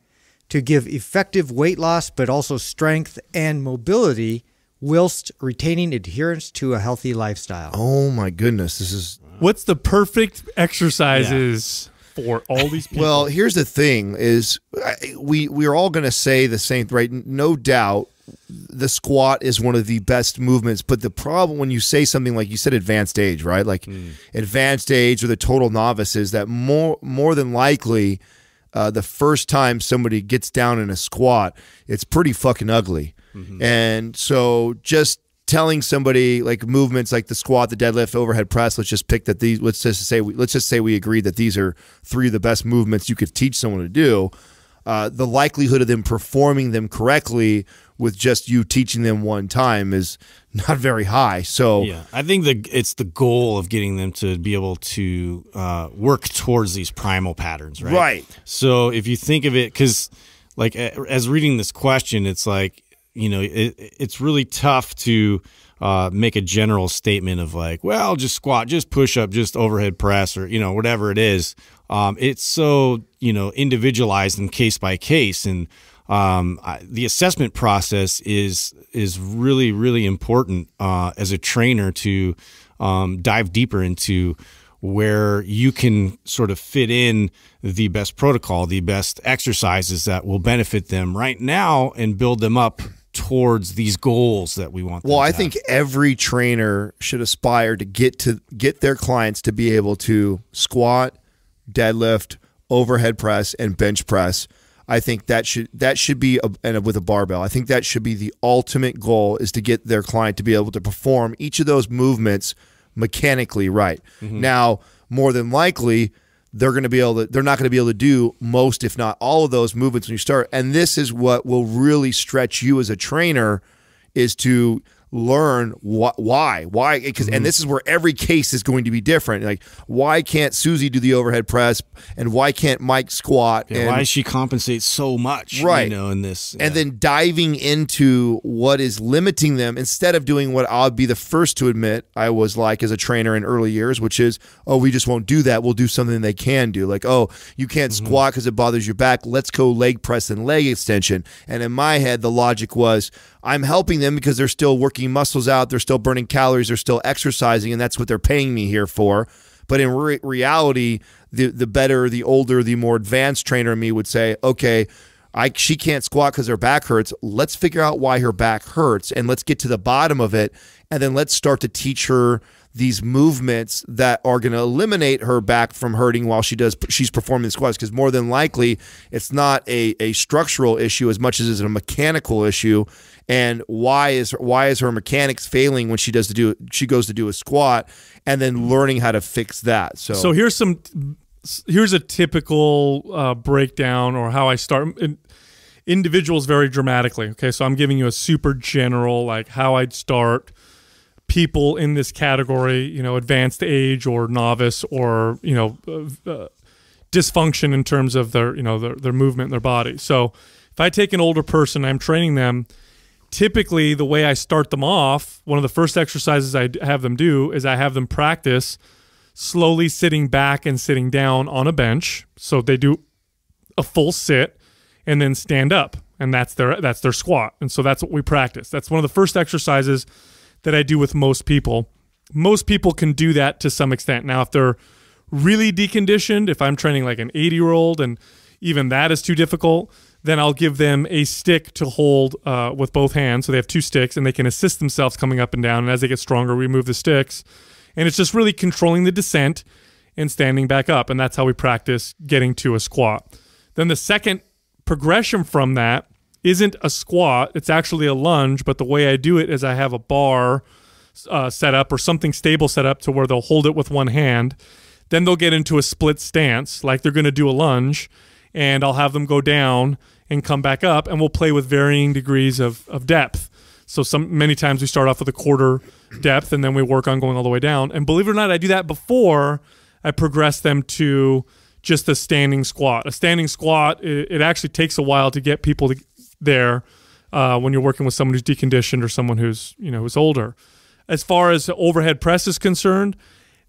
to give effective weight loss but also strength and mobility whilst retaining adherence to a healthy lifestyle. Oh my goodness, this is What's the perfect exercises for all these people? Well, here's the thing: is we we're all going to say the same, thing right? No doubt, the squat is one of the best movements. But the problem when you say something like you said, advanced age, right? Like advanced age or the total novice is that more more than likely, uh, the first time somebody gets down in a squat, it's pretty fucking ugly. And so just telling somebody like movements like the squat, the deadlift, overhead press. Let's just pick that these. Let's just say we, let's just say we agree that these are three of the best movements you could teach someone to do. Uh, the likelihood of them performing them correctly with just you teaching them one time is not very high. So Yeah, I think the it's the goal of getting them to be able to uh, work towards these primal patterns, right? Right. So if you think of it, because like as reading this question, it's like you know it, it's really tough to uh, make a general statement of like, well, just squat, just push up, just overhead press, or you know whatever it is. Um, it's so you know individualized and case by case, and um, I, the assessment process is is really really important uh, as a trainer to um, dive deeper into where you can sort of fit in the best protocol, the best exercises that will benefit them right now and build them up towards these goals that we want. them Well, I have. think every trainer should aspire to get to get their clients to be able to squat, deadlift, overhead press, and bench press. I think that should that should be a, and with a barbell. I think that should be the ultimate goal is to get their client to be able to perform each of those movements mechanically right. Mm-hmm. Now, more than likely, they're going to be able to they're not going to be able to do most if not all of those movements when you start. And this is what will really stretch you as a trainer is to learn wh- why why because and mm-hmm. this is where every case is going to be different like why can't susie do the overhead press and why can't mike squat Yeah, and, why does she compensates so much, Right. You know, in this, and then diving into what is limiting them instead of doing what I'll be the first to admit I was like as a trainer in early years, which is, oh, we just won't do that. We'll do something they can do. Like, oh, you can't mm-hmm. squat because it bothers your back. Let's go leg press and leg extension. And in my head, the logic was, I'm helping them because they're still working muscles out, they're still burning calories, they're still exercising, and that's what they're paying me here for. But in re- reality, the the better, the older, the more advanced trainer in me would say, okay, I she can't squat because her back hurts. Let's figure out why her back hurts, and let's get to the bottom of it, and then let's start to teach her these movements that are going to eliminate her back from hurting while she does she's performing squats because more than likely it's not a, a structural issue as much as it's a mechanical issue and why is why is her mechanics failing when she does to do she goes to do a squat and then learning how to fix that so So here's some here's a typical uh, breakdown or how I start. In, individuals vary dramatically. Okay, so I'm giving you a super general like how I'd start people in this category. You know, advanced age or novice or you know. Uh, uh, dysfunction in terms of their you know their, their movement in their body so if i take an older person i'm training them typically the way i start them off one of the first exercises i have them do is i have them practice slowly sitting back and sitting down on a bench so they do a full sit and then stand up and that's their that's their squat and so that's what we practice that's one of the first exercises that i do with most people most people can do that to some extent now if they're really deconditioned, if I'm training like an 80 year old and even that is too difficult, then I'll give them a stick to hold uh, with both hands. So they have two sticks and they can assist themselves coming up and down. And as they get stronger, we move the sticks. And it's just really controlling the descent and standing back up. And that's how we practice getting to a squat. Then the second progression from that isn't a squat, it's actually a lunge. But the way I do it is I have a bar uh, set up or something stable set up to where they'll hold it with one hand. Then they'll get into a split stance, like they're going to do a lunge, and I'll have them go down and come back up, and we'll play with varying degrees of, of depth. So some many times we start off with a quarter depth, and then we work on going all the way down. And believe it or not, I do that before I progress them to just a standing squat. A standing squat, it, it actually takes a while to get people to, there uh, when you're working with someone who's deconditioned or someone who's you know who's older. As far as overhead press is concerned,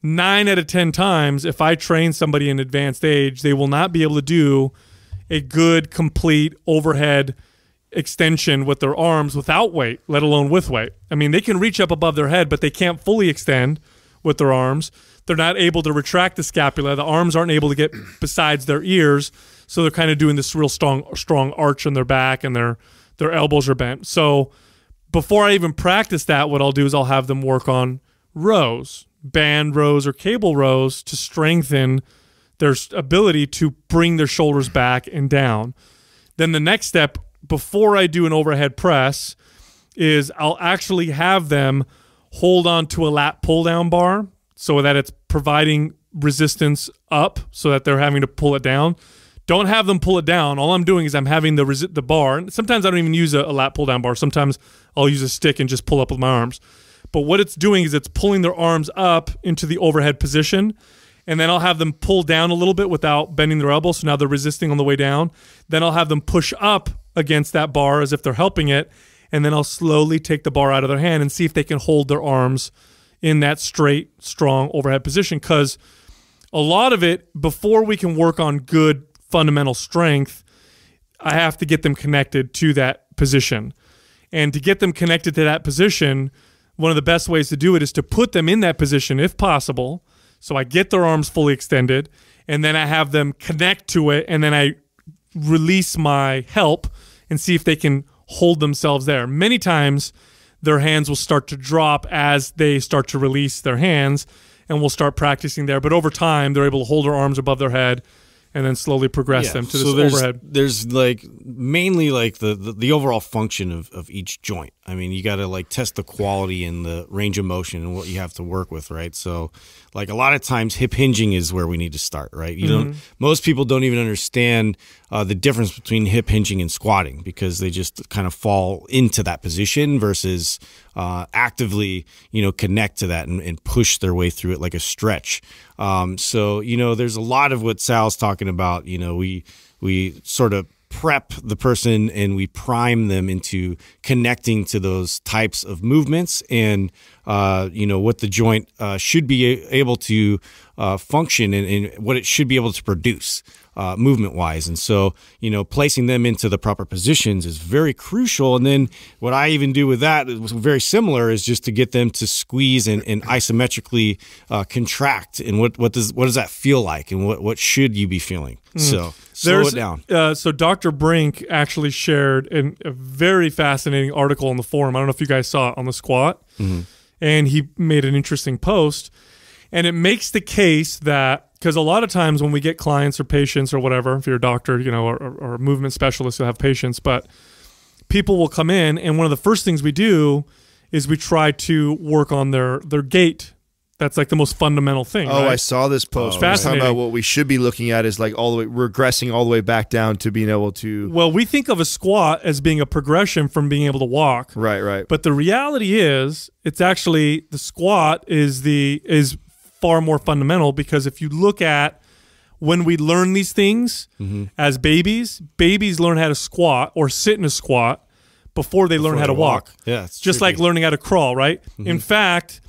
nine out of 10 times, if I train somebody in advanced age, they will not be able to do a good, complete overhead extension with their arms without weight, let alone with weight. I mean, they can reach up above their head, but they can't fully extend with their arms. They're not able to retract the scapula. The arms aren't able to get besides their ears, so they're kind of doing this real strong, strong arch in their back, and their their elbows are bent. So before I even practice that, what I'll do is I'll have them work on rows, band rows or cable rows to strengthen their ability to bring their shoulders back and down. Then the next step before I do an overhead press is I'll actually have them hold on to a lat pull down bar so that it's providing resistance up so that they're having to pull it down. Don't have them pull it down. All I'm doing is I'm having the the bar. And sometimes I don't even use a, a lat pull down bar. Sometimes I'll use a stick and just pull up with my arms. But what it's doing is it's pulling their arms up into the overhead position. And then I'll have them pull down a little bit without bending their elbows. So now they're resisting on the way down. Then I'll have them push up against that bar as if they're helping it. And then I'll slowly take the bar out of their hand and see if they can hold their arms in that straight, strong overhead position. Because a lot of it, before we can work on good fundamental strength, I have to get them connected to that position. And to get them connected to that position, one of the best ways to do it is to put them in that position if possible. So I get their arms fully extended and then I have them connect to it and then I release my help and see if they can hold themselves there. Many times their hands will start to drop as they start to release their hands and we'll start practicing there. But over time, they're able to hold their arms above their head and then slowly progress Yeah, them to so this there's, overhead. There's like mainly like the, the, the overall function of, of each joint. I mean, you got to like test the quality and the range of motion and what you have to work with, right? So, like a lot of times, hip hinging is where we need to start, right? You don't. Most people don't even understand uh, the difference between hip hinging and squatting because they just kind of fall into that position versus uh, actively, you know, connect to that and, and push their way through it like a stretch. Um, so, you know, there's a lot of what Sal's talking about. You know, we we sort of prep the person and we prime them into connecting to those types of movements and uh, you know what the joint uh, should be able to uh, function and, and what it should be able to produce uh, movement wise and so you know placing them into the proper positions is very crucial. And then what i even do with that is very similar is just to get them to squeeze and, and isometrically uh, contract. And what, what does what does that feel like? And what, what should you be feeling? So slow it down. Uh, so Dr. Brink actually shared an, a very fascinating article on the forum. I don't know if you guys saw it on the squat, Mm-hmm. and he made an interesting post, and it makes the case that because a lot of times when we get clients or patients or whatever, if you're a doctor, you know, or, or, movement specialist, you'll have patients, but people will come in, and one of the first things we do is we try to work on their their gait, That's like the most fundamental thing. Oh, right? I saw this post. Oh, talking about what we should be looking at is like all the way regressing all the way back down to being able to. Well, we think of a squat as being a progression from being able to walk. Right, right. But the reality is, it's actually the squat is the is far more fundamental because if you look at when we learn these things Mm-hmm. as babies, babies learn how to squat or sit in a squat before they learn how to walk. walk. Yeah, it's just tricky. like learning how to crawl, right? In fact,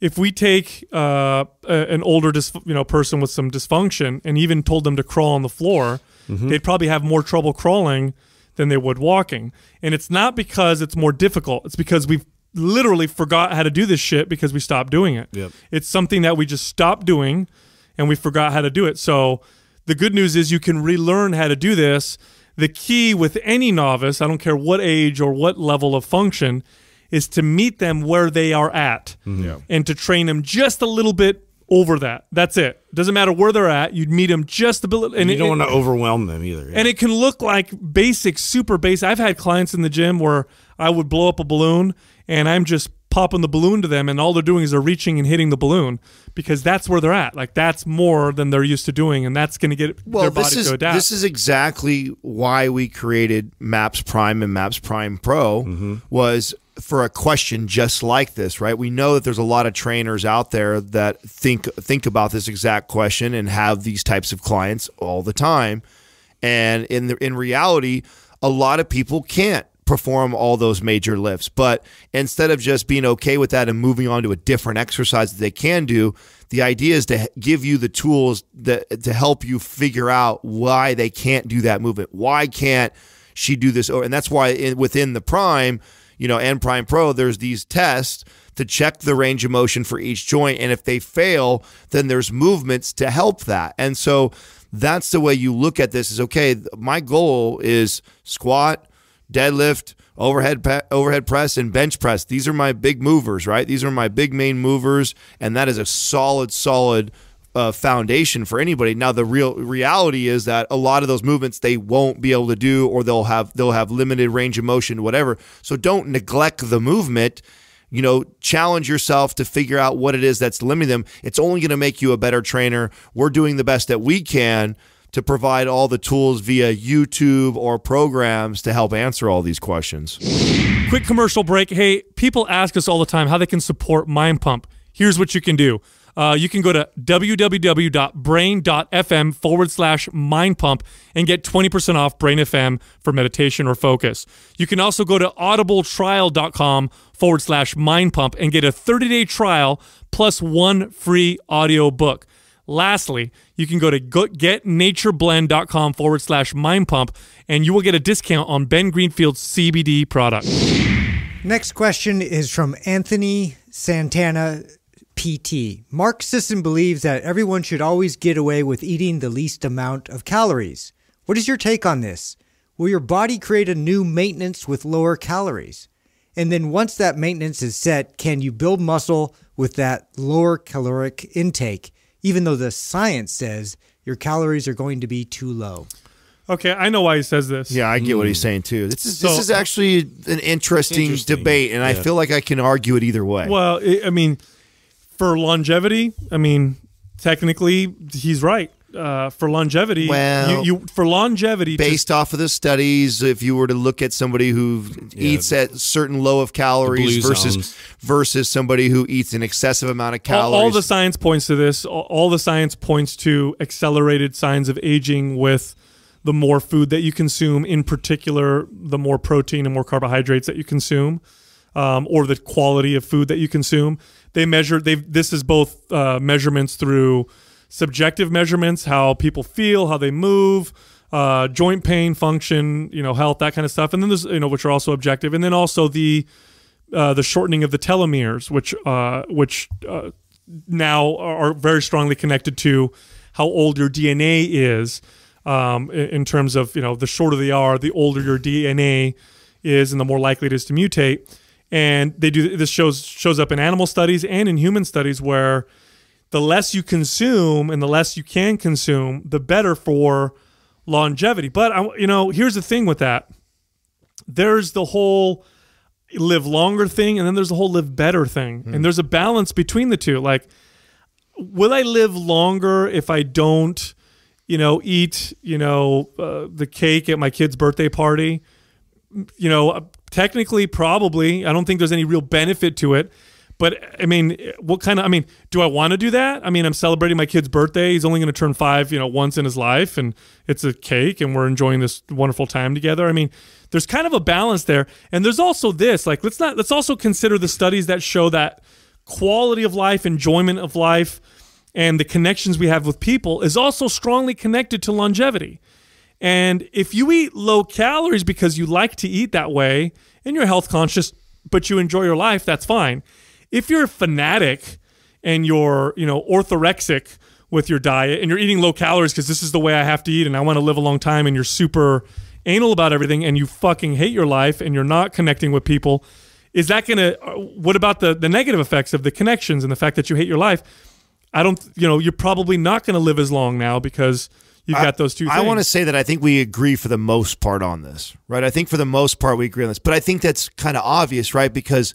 if we take uh, a- an older you know person with some dysfunction and even told them to crawl on the floor, they'd probably have more trouble crawling than they would walking. And it's not because it's more difficult; it's because we've literally forgot how to do this shit because we stopped doing it. Yep. It's something that we just stopped doing, and we forgot how to do it. So the good news is you can relearn how to do this. The key with any novice, I don't care what age or what level of function, is to meet them where they are at mm-hmm. and to train them just a little bit over that. That's it. Doesn't matter where they're at. You'd meet them just a bit. And you don't want to overwhelm them either. and it can look like basic, super basic. I've had clients in the gym where I would blow up a balloon and I'm just popping the balloon to them, and all they're doing is they're reaching and hitting the balloon because that's where they're at. Like that's more than they're used to doing, and that's going to get well, their body this is to adapt. this is exactly why we created Maps Prime and Maps Prime Pro Mm-hmm. was for a question just like this, right? We know that there's a lot of trainers out there that think think about this exact question and have these types of clients all the time. And in the, in reality, a lot of people can't perform all those major lifts. But instead of just being okay with that and moving on to a different exercise that they can do, the idea is to give you the tools that to help you figure out why they can't do that movement. Why can't she do this? And that's why in, within the Prime, you know, and Prime Pro, there's these tests to check the range of motion for each joint. And if they fail, then there's movements to help that. And so that's the way you look at this is okay, my goal is squat, deadlift, overhead pe- overhead press and bench press. These are my big movers, right? These are my big main movers and that is a solid solid uh, foundation for anybody. Now the real reality is that a lot of those movements they won't be able to do or they'll have they'll have limited range of motion whatever. So don't neglect the movement you know, challenge yourself to figure out what it is that's limiting them. It's only going to make you a better trainer. We're doing the best that we can to provide all the tools via YouTube or programs to help answer all these questions. Quick commercial break. Hey, people ask us all the time how they can support Mind Pump. Here's what you can do. Uh, you can go to www.brain.fm forward slash mind pump and get 20% off Brain FM for meditation or focus. You can also go to audibletrial.com forward slash mind pump and get a 30 day trial plus one free audio book. Lastly, you can go to getnatureblend.com forward slash mind pump and you will get a discount on Ben Greenfield's CBD product. Next question is from Anthony Santana, PT. Mark Sisson believes that everyone should always get away with eating the least amount of calories. What is your take on this? Will your body create a new maintenance with lower calories? And then once that maintenance is set, can you build muscle with that lower caloric intake, even though the science says your calories are going to be too low? Okay, I know why he says this. Yeah, I get what he's hmm. saying too. This is this is actually an interesting, Interesting. debate, and I feel like I can argue it either way. Well, I I mean, for longevity, I mean, technically, he's right. Uh, for longevity, Well, you, you for longevity, to- Based off of the studies, if you were to look at somebody who eats at certain low of calories versus zones. versus somebody who eats an excessive amount of all, calories, all the science points to this. All, all the science points to accelerated signs of aging with the more food that you consume, in particular, the more protein and more carbohydrates that you consume, um, or the quality of food that you consume. They measure. They this is both uh, measurements through subjective measurements, how people feel, how they move, uh, joint pain, function, you know, health, that kind of stuff, and then there's you know which are also objective, and then also the uh, the shortening of the telomeres, which uh, which uh, now are very strongly connected to how old your DNA is. Um, in, in terms of you know, the shorter they are, the older your DNA is, and the more likely it is to mutate. And they do this shows shows up in animal studies and in human studies where the less you consume and the less you can consume, the better for longevity. But I, you know, here's the thing with that: there's the whole live longer thing, and then there's the whole live better thing, and there's a balance between the two. Like, will I live longer if I don't, you know, eat, you know, uh, the cake at my kid's birthday party? You know, technically, probably. I don't think there's any real benefit to it. But I mean, what kind of? I mean, do I want to do that? I mean, I'm celebrating my kid's birthday. He's only going to turn five, you know, once in his life, and it's a cake, and we're enjoying this wonderful time together. I mean, there's kind of a balance there, and there's also this. Like, let's not let's also consider the studies that show that quality of life, enjoyment of life, and the connections we have with people is also strongly connected to longevity. And if you eat low calories because you like to eat that way and you're health conscious, but you enjoy your life, that's fine if you're a fanatic and you're, you know, orthorexic with your diet and you're eating low calories because this is the way I have to eat and I want to live a long time and you're super anal about everything and you fucking hate your life and you're not connecting with people, is that going to, uh, what about the, the negative effects of the connections and the fact that you hate your life? I don't, you know, you're probably not going to live as long now because you've got those two I want to say that I think we agree for the most part on this, right? I think for the most part we agree on this, but I think that's kind of obvious, right? Because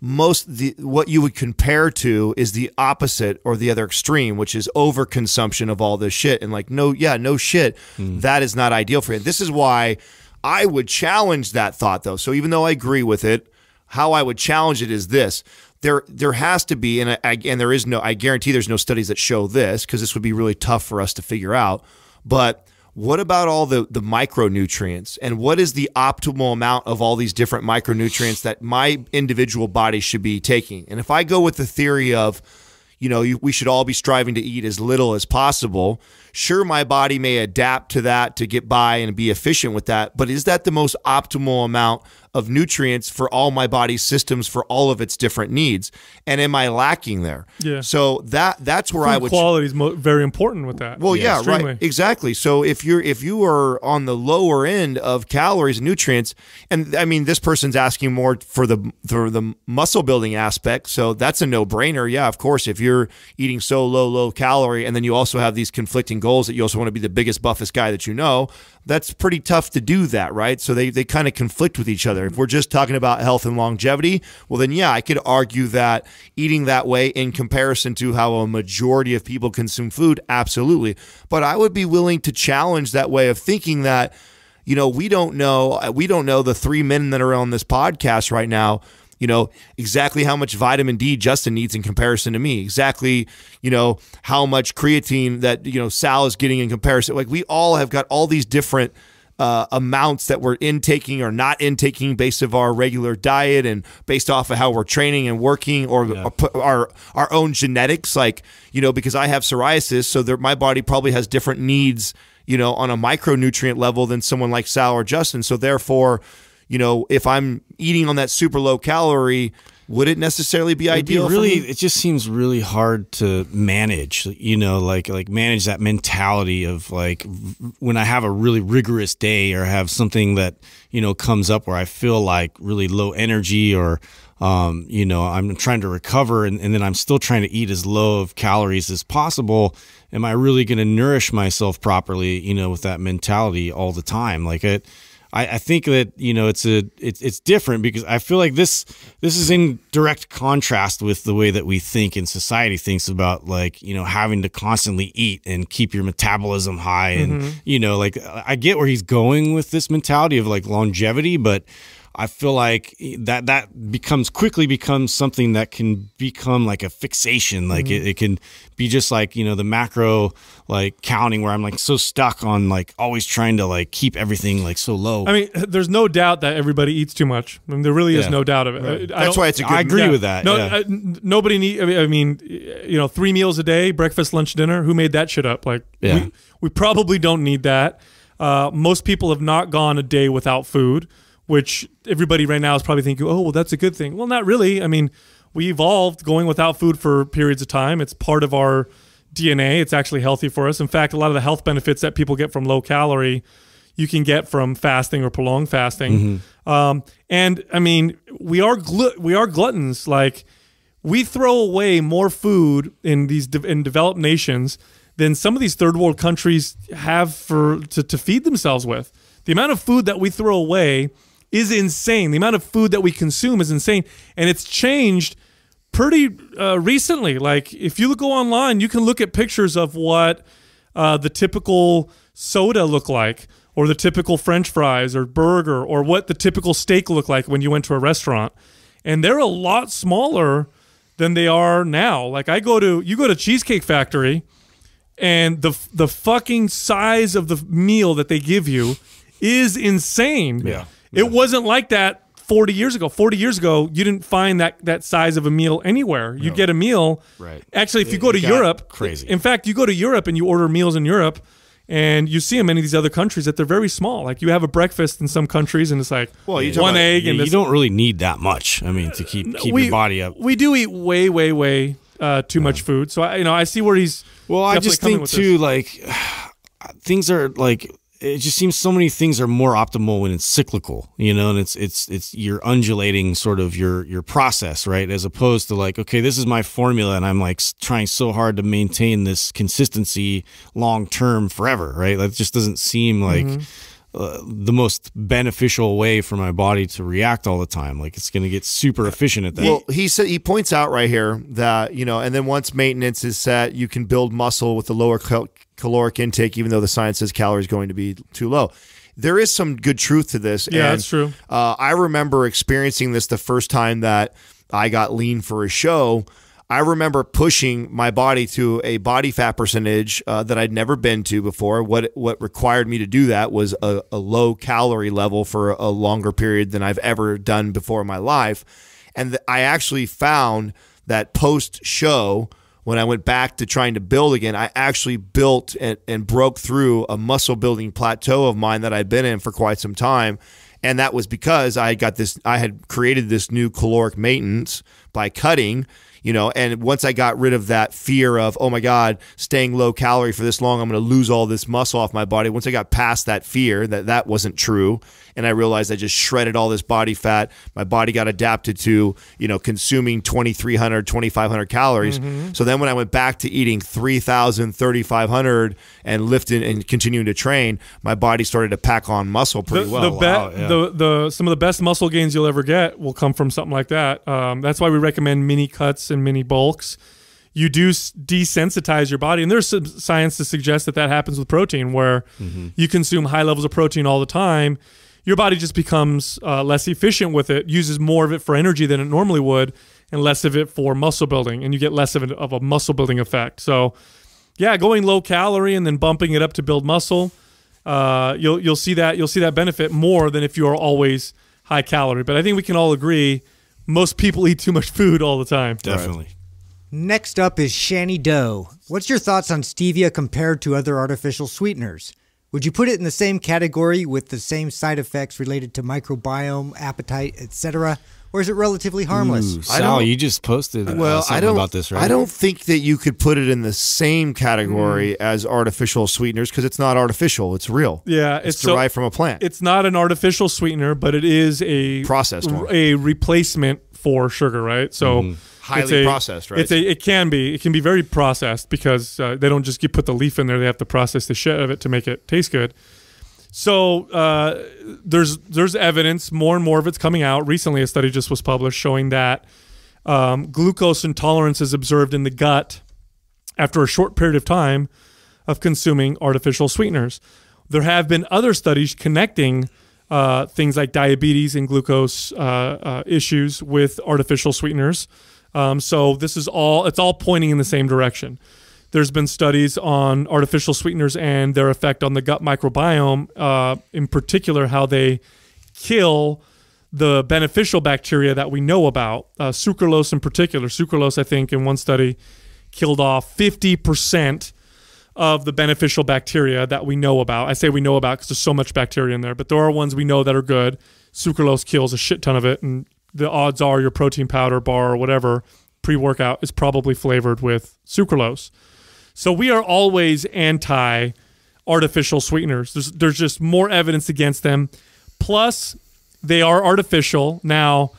most the what you would compare to is the opposite or the other extreme, which is overconsumption of all this shit. And like, no, yeah, no shit, hmm. that is not ideal for you. This is why I would challenge that thought, though. So even though I agree with it, how I would challenge it is this: there there has to be, and I, and there is no, I guarantee there's no studies that show this because this would be really tough for us to figure out, but what about all the, the micronutrients and what is the optimal amount of all these different micronutrients that my individual body should be taking? And if I go with the theory of, you know, you, we should all be striving to eat as little as possible. Sure, my body may adapt to that to get by and be efficient with that, but is that the most optimal amount of nutrients for all my body's systems for all of its different needs? And am I lacking there? Yeah. So that that's where I Food would quality is mo- very important with that. well, yeah, Extremely. right, exactly. So if you're if you are on the lower end of calories and nutrients, and I mean this person's asking more for the for the muscle building aspect, so that's a no brainer. Yeah, of course. If you're eating so low low calorie, and then you also have these conflicting goals that you also want to be the biggest buffest guy that you know, that's pretty tough to do that, right? So they they kind of conflict with each other. If we're just talking about health and longevity, well then yeah, I could argue that eating that way in comparison to how a majority of people consume food, absolutely. But I would be willing to challenge that way of thinking that you know, we don't know uh, we don't know the three men that are on this podcast right now you know exactly how much vitamin D Justin needs in comparison to me exactly you know how much creatine that you know Sal is getting in comparison like we all have got all these different uh, amounts that we're intaking or not intaking based of our regular diet and based off of how we're training and working or, put our our own genetics like you know because I have psoriasis so there, my body probably has different needs you know on a micronutrient level than someone like Sal or Justin. So therefore you know if I'm eating on that super low calorie would it necessarily be It'd be ideal really for me? it just seems really hard to manage you know like like manage that mentality of like when i have a really rigorous day or have something that you know comes up where i feel like really low energy or um, you know i'm trying to recover and, and then i'm still trying to eat as low of calories as possible am i really going to nourish myself properly you know with that mentality all the time like it I, I think that you know it's a it's it's different because I feel like this this is in direct contrast with the way that we think and society thinks about like you know having to constantly eat and keep your metabolism high and mm-hmm. you know like I get where he's going with this mentality of like longevity, but I feel like that that becomes quickly becomes something that can become like a fixation. Like it, it can be just like you know the macro like counting where I'm like so stuck on like always trying to like keep everything like so low. I mean, there's no doubt that everybody eats too much. I mean, there really is Yeah. no doubt of it. I- I That's why it's a good I agree Yeah. with that. No, yeah. uh, n- nobody need. I mean, I mean, you know, three meals a day, breakfast, lunch, dinner. Who made that shit up? Like, we, we probably don't need that. Uh, most people have not gone a day without food, which everybody right now is probably thinking, oh, well, that's a good thing. Well, not really. I mean, we evolved going without food for periods of time. It's part of our DNA. It's actually healthy for us. In fact, a lot of the health benefits that people get from low calorie you can get from fasting or prolonged fasting. Um, and I mean, we are we are gluttons. Like we throw away more food in these de- in developed nations than some of these third world countries have for to, to feed themselves with. The amount of food that we throw away is insane. The amount of food that we consume is insane, and it's changed pretty uh, recently. Like if you go online, you can look at pictures of what uh, the typical soda look like, or the typical French fries or burger, or what the typical steak look like when you went to a restaurant, and they're a lot smaller than they are now. Like I go to you go to Cheesecake Factory, and the the fucking size of the meal that they give you is insane. Yeah. It wasn't like that 40 years ago. 40 years ago, you didn't find that that size of a meal anywhere. You get a meal. Right. Actually, if you go to Europe, crazy. In fact, you go to Europe and you order meals in Europe and you see in many of these other countries that they're very small. Like you have a breakfast in some countries and it's like Well, you one about- egg Yeah, and you don't really need that much. I mean, to keep keep we, your body up. We do eat way, way, way uh, too much food. So I, you know, I see where he's. Well, I just think too, this. like things are like it just seems so many things are more optimal when it's cyclical, you know, and it's it's it's you're undulating sort of your your process, right? As opposed to like, okay, this is my formula, and I'm like trying so hard to maintain this consistency long term forever, right? That just doesn't seem like. Uh, the most beneficial way for my body to react all the time. Like it's going to get super efficient at that. Well, he said he points out right here that you know, and then once maintenance is set, you can build muscle with the lower cal- caloric intake, even though the science says calories going to be too low. There is some good truth to this. Yeah, and, that's true. Uh, I remember experiencing this the first time that I got lean for a show. I remember pushing my body to a body fat percentage uh, that I'd never been to before. What what required me to do that was a, a low calorie level for a longer period than I've ever done before in my life, and I actually found that post show when I went back to trying to build again, I actually built and, and broke through a muscle building plateau of mine that I'd been in for quite some time. And that was because I got this, I had created this new caloric maintenance by cutting, you know, and once I got rid of that fear of, oh my God, staying low calorie for this long, I'm going to lose all this muscle off my body. Once I got past that fear that that wasn't true, and I realized I just shredded all this body fat, my body got adapted to, you know, consuming 2,300, 2,500 calories. So then when I went back to eating 3,000, 3,500 and lifting and continuing to train, my body started to pack on muscle the, pretty well. the, be- wow, yeah. the the some of the best muscle gains you'll ever get will come from something like that. Um, that's why we recommend mini cuts and mini bulks. You do desensitize your body, and there's some science to suggest that that happens with protein, where Mm-hmm. you consume high levels of protein all the time. Your body just becomes uh, less efficient with it, uses more of it for energy than it normally would, and less of it for muscle building, and you get less of, an, of a muscle building effect. So, yeah, going low calorie and then bumping it up to build muscle uh, you'll you'll see that you'll see that benefit more than if you are always high calorie. But I think we can all agree most people eat too much food all the time. Definitely. Next up is Shani Doe. What's your thoughts on stevia compared to other artificial sweeteners? Would you put it in the same category with the same side effects related to microbiome, appetite, etc., or is it relatively harmless? Ooh, I Sal, don't- you just posted uh, well, something I don't about this, right? I don't think that you could put it in the same category as artificial sweeteners because it's not artificial; it's real. Yeah, it's, it's so- derived from a plant. It's not an artificial sweetener, but it is a Processed one. a replacement for sugar, right? So Mm-hmm. Highly a- processed, right? It's a it can be it can be very processed because uh, they don't just get, put the leaf in there; they have to process the shit of it to make it taste good. So uh, there's there's evidence more and more of it's coming out. Recently, a study just was published showing that um, glucose intolerance is observed in the gut after a short period of time of consuming artificial sweeteners. There have been other studies connecting uh, things like diabetes and glucose uh, uh, issues with artificial sweeteners. Um, so this is all it's all pointing in the same direction. There's been studies on artificial sweeteners and their effect on the gut microbiome, uh, in particular how they kill the beneficial bacteria that we know about. Uh, sucralose, in particular, sucralose, I think, in one study, killed off 50% of the beneficial bacteria that we know about. I say we know about because there's so much bacteria in there, but there are ones we know that are good. Sucralose kills a shit ton of it, and the odds are your protein powder bar or whatever pre workout is probably flavored with sucralose. So we are always anti artificial sweeteners. There's there's just more evidence against them. Plus, they are artificial. Now,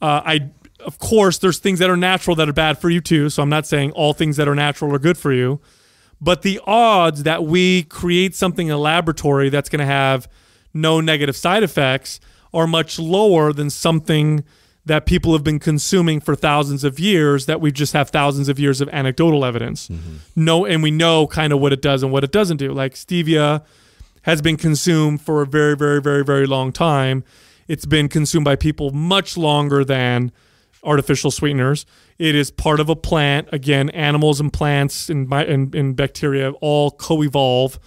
uh, I of course there's things that are natural that are bad for you too. So I'm not saying all things that are natural are good for you, but the odds that we create something in a laboratory that's going to have no negative side effects are much lower than something that people have been consuming for thousands of years that we just have thousands of years of anecdotal evidence. Mm-hmm. No, and we know kind of what it does and what it doesn't do. Like stevia has been consumed for a very, very, very, very long time. It's been consumed by people much longer than artificial sweeteners. It is part of a plant. Again, animals and plants and, and, and bacteria all co-evolve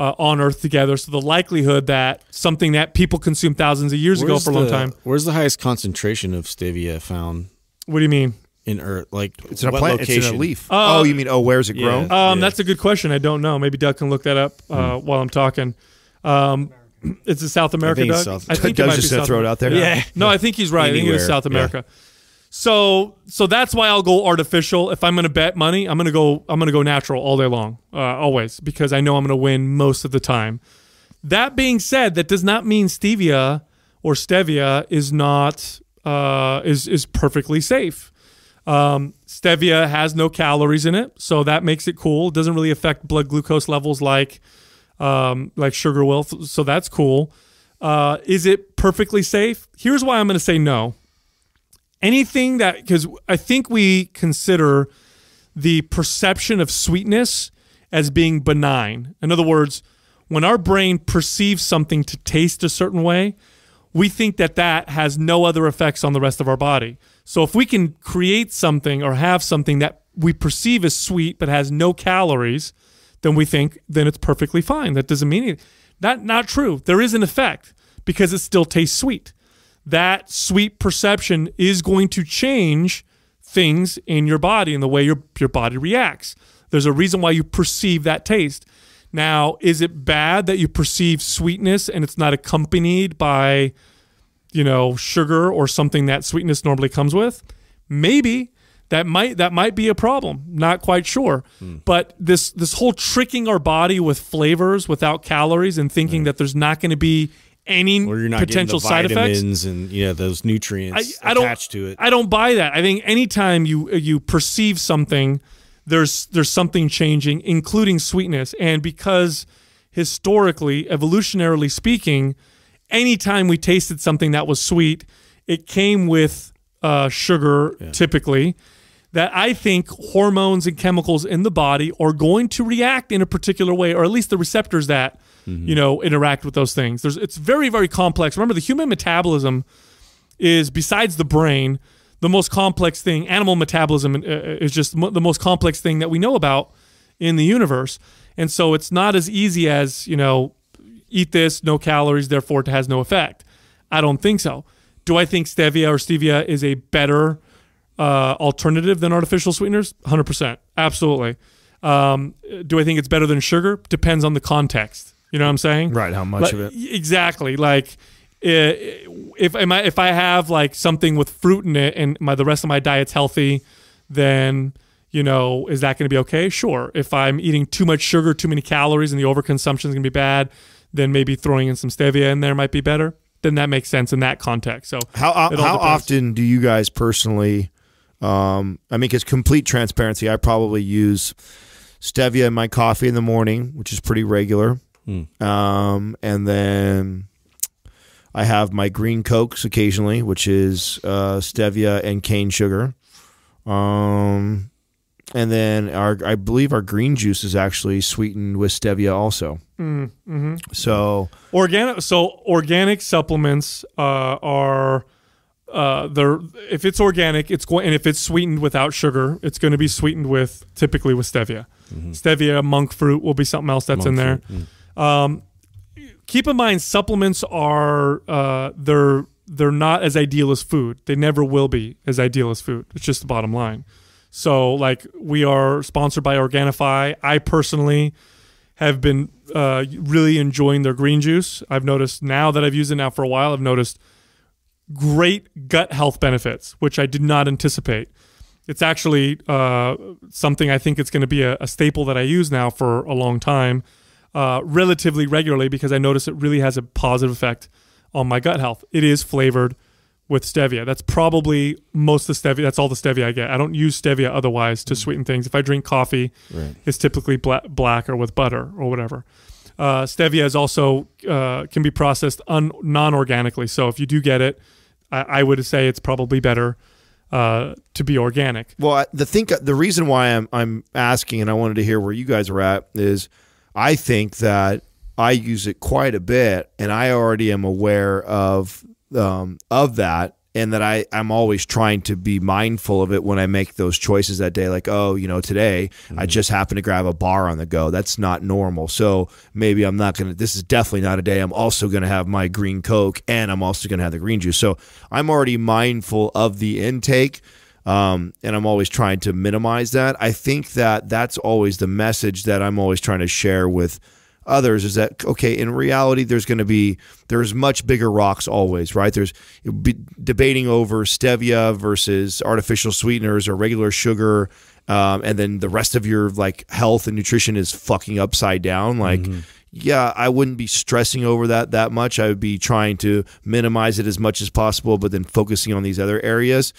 uh, on Earth together. So the likelihood that something that people consumed thousands of years ago for a long the- time. Where's the highest concentration of stevia found What do you mean? in Earth? Like It's in a plant. Location? It's in a leaf. Uh, oh, you mean oh, where's it Yeah. grown? Um, Yeah. That's a good question. I don't know. Maybe Doug can look that up uh, while I'm talking. Um, it's in South America, think Doug. South- I think it Doug's might just gonna South throw it out there? Yeah. No, I think he's right. I think it is Anywhere. South Yeah. So, so that's why I'll go artificial. If I'm going to bet money, I'm going to go. I'm going to go natural all day long, uh, always, because I know I'm going to win most of the time. That being said, that does not mean stevia or stevia is not uh, is is perfectly safe. Um, stevia has no calories in it, so that makes it cool. It doesn't really affect blood glucose levels like um, like sugar will, so that's cool. Uh, is it perfectly safe? Here's why I'm going to say no. Anything that because I think we consider the perception of sweetness as being benign. In other words, when our brain perceives something to taste a certain way, we think that that has no other effects on the rest of our body. So if we can create something or have something that we perceive as sweet but has no calories, then we think then it's perfectly fine. That doesn't mean anything. That not true. There is an effect because it still tastes sweet. That sweet perception is going to change things in your body and the way your your body reacts. There's a reason why you perceive that taste. Now, is it bad that you perceive sweetness and it's not accompanied by, you know, sugar or something that sweetness normally comes with? Maybe that might that might be a problem. Not quite sure. Hmm. But this this whole tricking our body with flavors without calories and thinking that there's not going to be any Or you're not potential getting side effects. and yeah those nutrients I, I don't, attached to it. I don't buy that. I think anytime you you perceive something, there's there's something changing, including sweetness. And because historically, evolutionarily speaking, anytime we tasted something that was sweet, it came with uh, sugar typically. That I think hormones and chemicals in the body are going to react in a particular way, or at least the receptors that you know interact with those things. There's it's very very complex. Remember, the human metabolism is besides the brain the most complex thing animal metabolism uh, is just the most complex thing that we know about in the universe. And so it's not as easy as you know eat this no calories therefore it has no effect. I don't think so. Do i think stevia or stevia is a better uh, alternative than artificial sweeteners? 100% absolutely. Um, do i think it's better than sugar? Depends on the context you know what i'm saying Right, how much like, of it? Exactly. Like if am I, if I have like something with fruit in it and my the rest of my diet's healthy, then you know is that going to be okay? Sure. If I'm eating too much sugar, too many calories, and the overconsumption is going to be bad, then maybe throwing in some stevia in there might be better. Then that makes sense in that context. So How how depends. often do you guys personally? Um, I mean, because complete transparency, I probably use stevia in my coffee in the morning, which is pretty regular. Um, and then I have my green cokes occasionally, which is uh, stevia and cane sugar. Um, and then our I believe our green juice is actually sweetened with stevia also. Mm-hmm. So organic so organic supplements uh, are uh, they're if it's organic it's going and if it's sweetened without sugar it's going to be sweetened with typically with stevia stevia monk fruit will be something else that's in there um, keep in mind supplements are uh, they're they're not as ideal as food. They never will be as ideal as food. It's just the bottom line. So like we are sponsored by organifi. I personally have been uh, really enjoying their green juice. I've noticed now that I've used it now for a while, I've noticed great gut health benefits, which I did not anticipate. It's actually uh, something I think it's going to be a, a staple that I use now for a long time, uh, relatively regularly, because I notice it really has a positive effect on my gut health. It is flavored with stevia. That's probably most of the stevia. That's all the stevia I get. I don't use stevia otherwise to sweeten things. If I drink coffee, it's typically bla- black or with butter or whatever. Uh, stevia is also uh, can be processed un- non-organically. So if you do get it, I, I would say it's probably better uh, to be organic. Well, the think the reason why I'm I'm asking, and I wanted to hear where you guys are at, is I think that I use it quite a bit, and I already am aware of um, of that, and that I I'm always trying to be mindful of it when I make those choices that day. Like, oh, you know, today I just happened to grab a bar on the go. That's not normal. So maybe I'm not gonna. This is definitely not a day. I'm also gonna have my green Coke, and I'm also gonna have the green juice. So I'm already mindful of the intake um, and I'm always trying to minimize that. I think that that's always the message that I'm always trying to share with others is that okay in reality there's going to be there's much bigger rocks always right there's be debating over stevia versus artificial sweeteners or regular sugar um, and then the rest of your like health and nutrition is fucking upside down like yeah, I wouldn't be stressing over that that much. I would be trying to minimize it as much as possible, but then focusing on these other areas.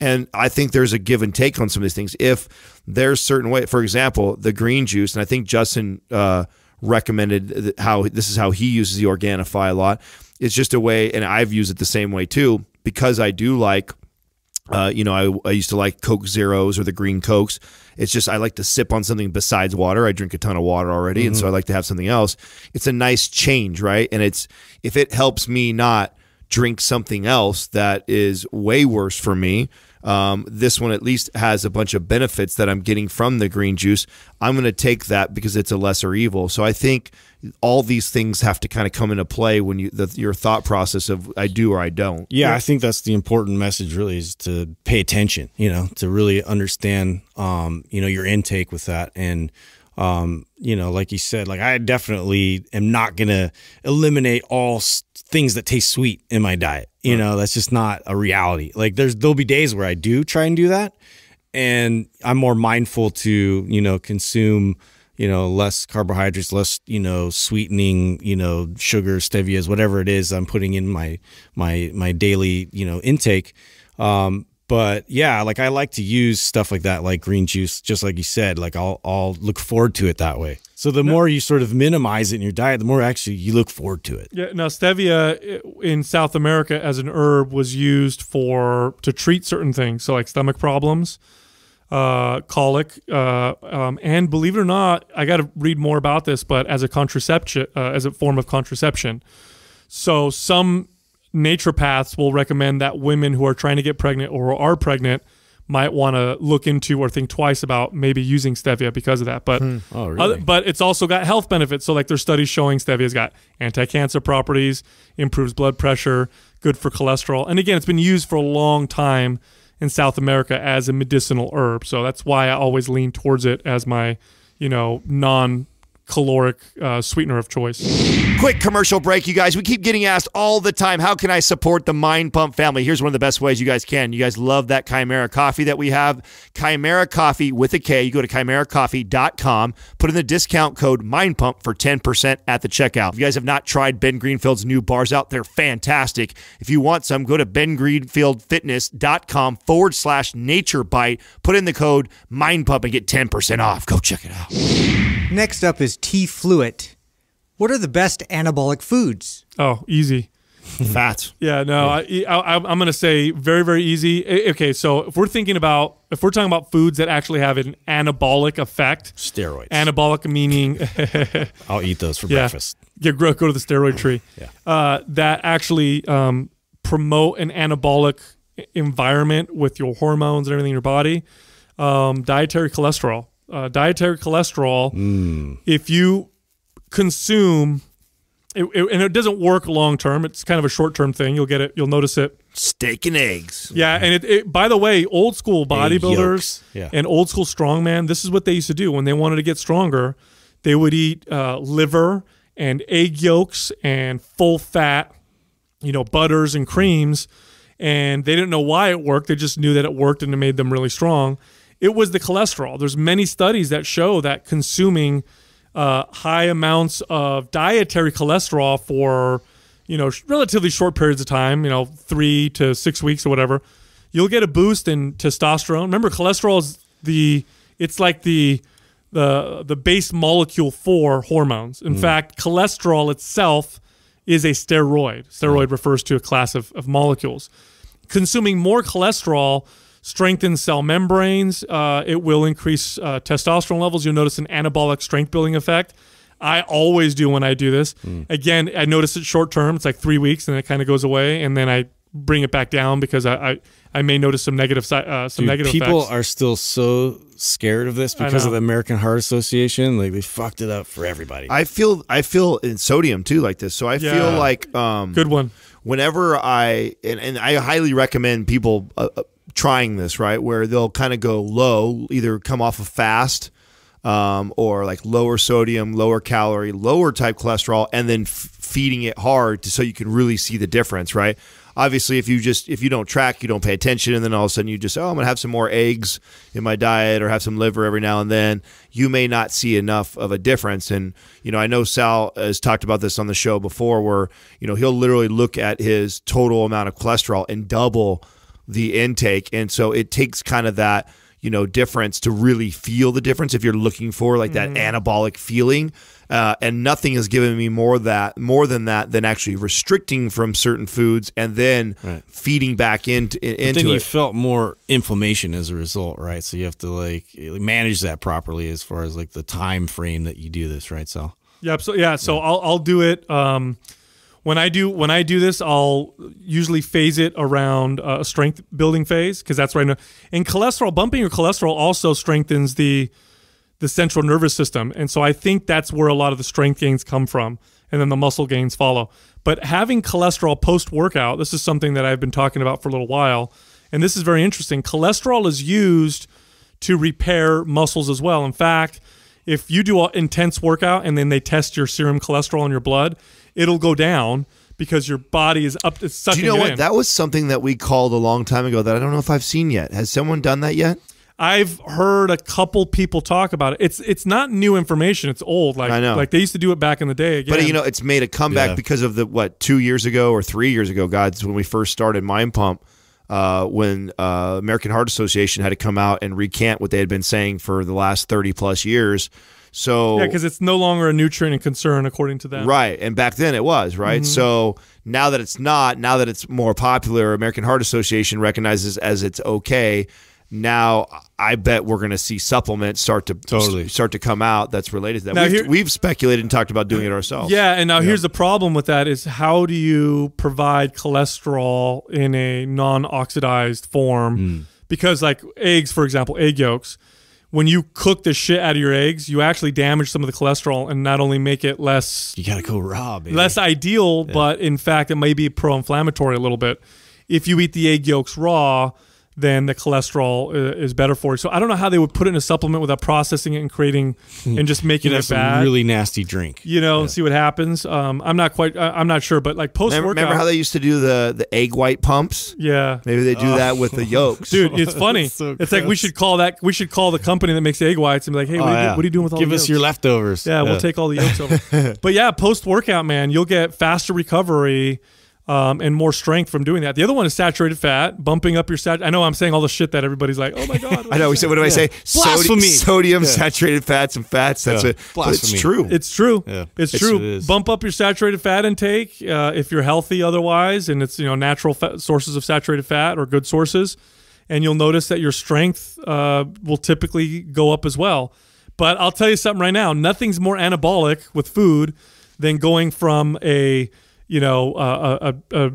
And I think there's a give and take on some of these things. If there's certain way, for example, the green juice, and I think Justin uh, recommended how this is how he uses the Organifi a lot. It's just a way, and I've used it the same way too, because I do like uh, you know, I, I used to like Coke Zeros or the green Cokes. It's just I like to sip on something besides water. I drink a ton of water already, and so I like to have something else. It's a nice change, right? And it's if it helps me not drink something else that is way worse for me. Um, this one at least has a bunch of benefits that I'm getting from the green juice. I'm going to take that because it's a lesser evil. So I think all these things have to kind of come into play when you the, your thought process of I do or I don't. Yeah, I think that's the important message. Really, is to pay attention. You know, to really understand, um, you know, your intake with that, and um, you know, like you said, like I definitely am not gonna eliminate all s- things that taste sweet in my diet. You know, that's just not a reality. Like there's there'll be days where I do try and do that, and I'm more mindful to you know consume you know less carbohydrates, less you know sweetening, you know sugar, stevias, whatever it is I'm putting in my my my daily you know intake. Um, but yeah, like I like to use stuff like that, like green juice, just like you said. Like I'll I'll look forward to it that way. So the more you sort of minimize it in your diet, the more actually you look forward to it. Yeah. Now, stevia in South America as an herb was used for to treat certain things, so like stomach problems, uh, colic, uh, um, and believe it or not, I got to read more about this, but as a contraception, uh, as a form of contraception. So some naturopaths will recommend that women who are trying to get pregnant or are pregnant might want to look into or think twice about maybe using stevia because of that. But hmm. Oh, really? other- but it's also got health benefits. So like there's studies showing stevia's got anti-cancer properties, improves blood pressure, good for cholesterol. And again, it's been used for a long time in South America as a medicinal herb. So that's why I always lean towards it as my, you know, non caloric uh, sweetener of choice. Quick commercial break, you guys. We keep getting asked all the time, how can I support the Mind Pump family? Here's one of the best ways you guys can. You guys love that Kimera Koffee that we have. Kimera Koffee with a K. You go to kimerakoffee.com, put in the discount code Mind Pump for 10% at the checkout. If you guys have not tried Ben Greenfield's new bars out, they're fantastic. If you want some, go to bengreenfieldfitness.com forward slash nature bite, put in the code Mind Pump and get 10% off. Go check it out. Next up is T Fluid. What are the best anabolic foods? Oh, easy. Fats. Yeah, no, I, I, I'm going to say very, very easy. Okay, so if we're thinking about, if we're talking about foods that actually have an anabolic effect, Steroids. anabolic meaning, I'll eat those for yeah, breakfast. Yeah, go, go to the steroid tree. Yeah. Uh, that actually um, promote an anabolic environment with your hormones and everything in your body. Um, dietary cholesterol. Uh, dietary cholesterol. If you consume, it, it- and it doesn't work long term. It's kind of a short term thing. You'll get it. You'll notice it. Steak and eggs. Yeah, and it, it by the way, old school bodybuilders. Yeah. and old school strongman, this is what they used to do when they wanted to get stronger. They would eat uh, liver and egg yolks and full fat, you know, butters and creams, and they didn't know why it worked. They just knew that it worked and it made them really strong. It was the cholesterol. There's many studies that show that consuming uh, high amounts of dietary cholesterol for you know relatively short periods of time, you know three to six weeks or whatever, you'll get a boost in testosterone. Remember, cholesterol is the it's like the the the base molecule for hormones. In fact, cholesterol itself is a steroid. Steroid refers to a class of, of molecules. consuming more cholesterol strengthens cell membranes. Uh, it will increase uh, testosterone levels. You'll notice an anabolic strength building effect. I always do when I do this. Again, I notice it short term. It's like three weeks, and it kind of goes away, and then I bring it back down because I I, I may notice some negative si- uh, some Dude, negative people effects. are still so scared of this because of the American Heart Association. Like they fucked it up for everybody. I feel I feel in sodium too like this. So I Yeah. feel like um, Good one. whenever I and, and I highly recommend people uh, uh, trying this right where they'll kind of go low, either come off a fast um, or like lower sodium, lower calorie, lower type cholesterol, and then feeding it hard to, so you can really see the difference, right? Obviously, if you just if you don't track, you don't pay attention, and then all of a sudden you just oh I'm gonna have some more eggs in my diet or have some liver every now and then, you may not see enough of a difference. And you know I know Sal has talked about this on the show before, where you know he'll literally look at his total amount of cholesterol and double the intake, and so it takes kind of that you know difference to really feel the difference if you're looking for like that anabolic feeling uh, and nothing has given me more that more than that than actually restricting from certain foods and then feeding back into But into then you it. felt more inflammation as a result, right? So you have to like manage that properly as far as like the time frame that you do this, right? So Yep. So yeah. So I'll I'll do it. Um, when I do when I do this, I'll usually phase it around a strength building phase because that's right. And cholesterol bumping your cholesterol also strengthens the the central nervous system, and so I think that's where a lot of the strength gains come from, and then the muscle gains follow. But having cholesterol post workout, this is something that I've been talking about for a little while, and this is very interesting. Cholesterol is used to repair muscles as well. In fact, if you do an intense workout and then they test your serum cholesterol in your blood, it'll go down because your body is up to Do sucking you know what? in. That was something that we called a long time ago that I don't know if I've seen yet. Has someone done that yet? I've heard a couple people talk about it. It's it's not new information. It's old. Like I know. like they used to do it back in the day. Again. But you know, it's made a comeback Yeah. because of the what two years ago or three years ago, guys, when we first started Mind Pump. Uh, when uh, American Heart Association had to come out and recant what they had been saying for the last thirty plus years. So yeah, because it's no longer a nutrient and concern according to them. Right. And back then it was, right? So now that it's not, now that it's more popular, American Heart Association recognizes as it's okay. Now I bet we're going to see supplements start to Totally. start to come out that's related to that. Now We've, here- we've speculated and talked about doing it ourselves. Yeah, and now here's the problem with that is how do you provide cholesterol in a non-oxidized form? Hmm. Because like eggs, for example, egg yolks, when you cook the shit out of your eggs, you actually damage some of the cholesterol and not only make it less you gotta go raw, baby. less ideal, but in fact it may be pro-inflammatory a little bit. If you eat the egg yolks raw, then the cholesterol uh, is better for you. So I don't know how they would put it in a supplement without processing it and creating and just making could have it some bad really nasty drink. you know, and see what happens. Um, I'm not quite, I- I'm not sure, but like post Remember, workout, remember how they used to do the the egg white pumps? yeah, Maybe they do that with the yolks. dude, it's funny. So it's like we should call that, we should call the company that makes egg whites and be like, hey, what, Oh, are, you, yeah. what are you doing with all Give the us yolks? your leftovers. Yeah, we'll take all the yolks over. but yeah, post workout, man, you'll get faster recovery. Um, and more strength from doing that. The other one is saturated fat, bumping up your sat. I know I'm saying all the shit that everybody's like, oh my god. I know. We said, what do I say? Blasphemy. Sodium, saturated fats, and fats. That's Yeah. it. But it's true. It's true. Yeah. It's Yes, true. it is. Bump up your saturated fat intake uh, if you're healthy otherwise, and it's you know natural fat, sources of saturated fat or good sources, and you'll notice that your strength uh, will typically go up as well. But I'll tell you something right now: nothing's more anabolic with food than going from a you know uh, a, a,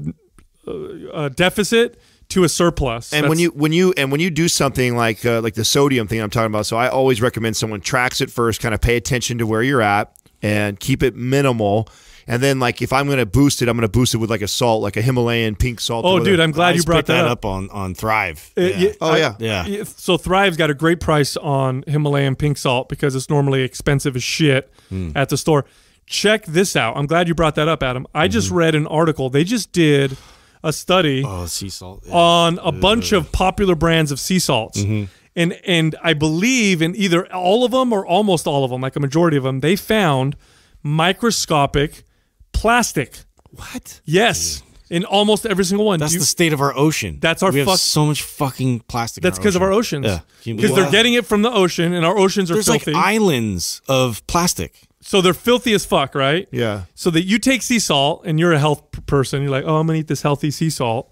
a, a deficit to a surplus. And That's- when you when you and when you do something like uh, like the sodium thing I'm talking about, so I always recommend someone tracks it first, kind of pay attention to where you're at, and keep it minimal. And then like if I'm going to boost it, I'm going to boost it with like a salt, like a Himalayan pink salt. oh, dude, I'm glad I you brought that, that up. up on on Thrive. Uh, Yeah. yeah, Oh, I- yeah. Yeah. So Thrive's got a great price on Himalayan pink salt because it's normally expensive as shit Hmm. at the store. Check this out. I'm glad you brought that up, Adam. I just Mm-hmm. read an article. They just did a study Oh, sea salt. Yeah. on a bunch of popular brands of sea salts. Mm-hmm. And and I believe in either all of them or almost all of them, like a majority of them, they found microscopic plastic. what? Yes, in almost every single one. That's You- the state of our ocean. That's our we have so much fucking plastic. that's because of our oceans. Yeah. Because they're getting it from the ocean, and our oceans are There's filthy. like islands of plastic. So they're filthy as fuck, right? Yeah. So that you take sea salt, and you're a health person, you're like, oh, I'm gonna eat this healthy sea salt,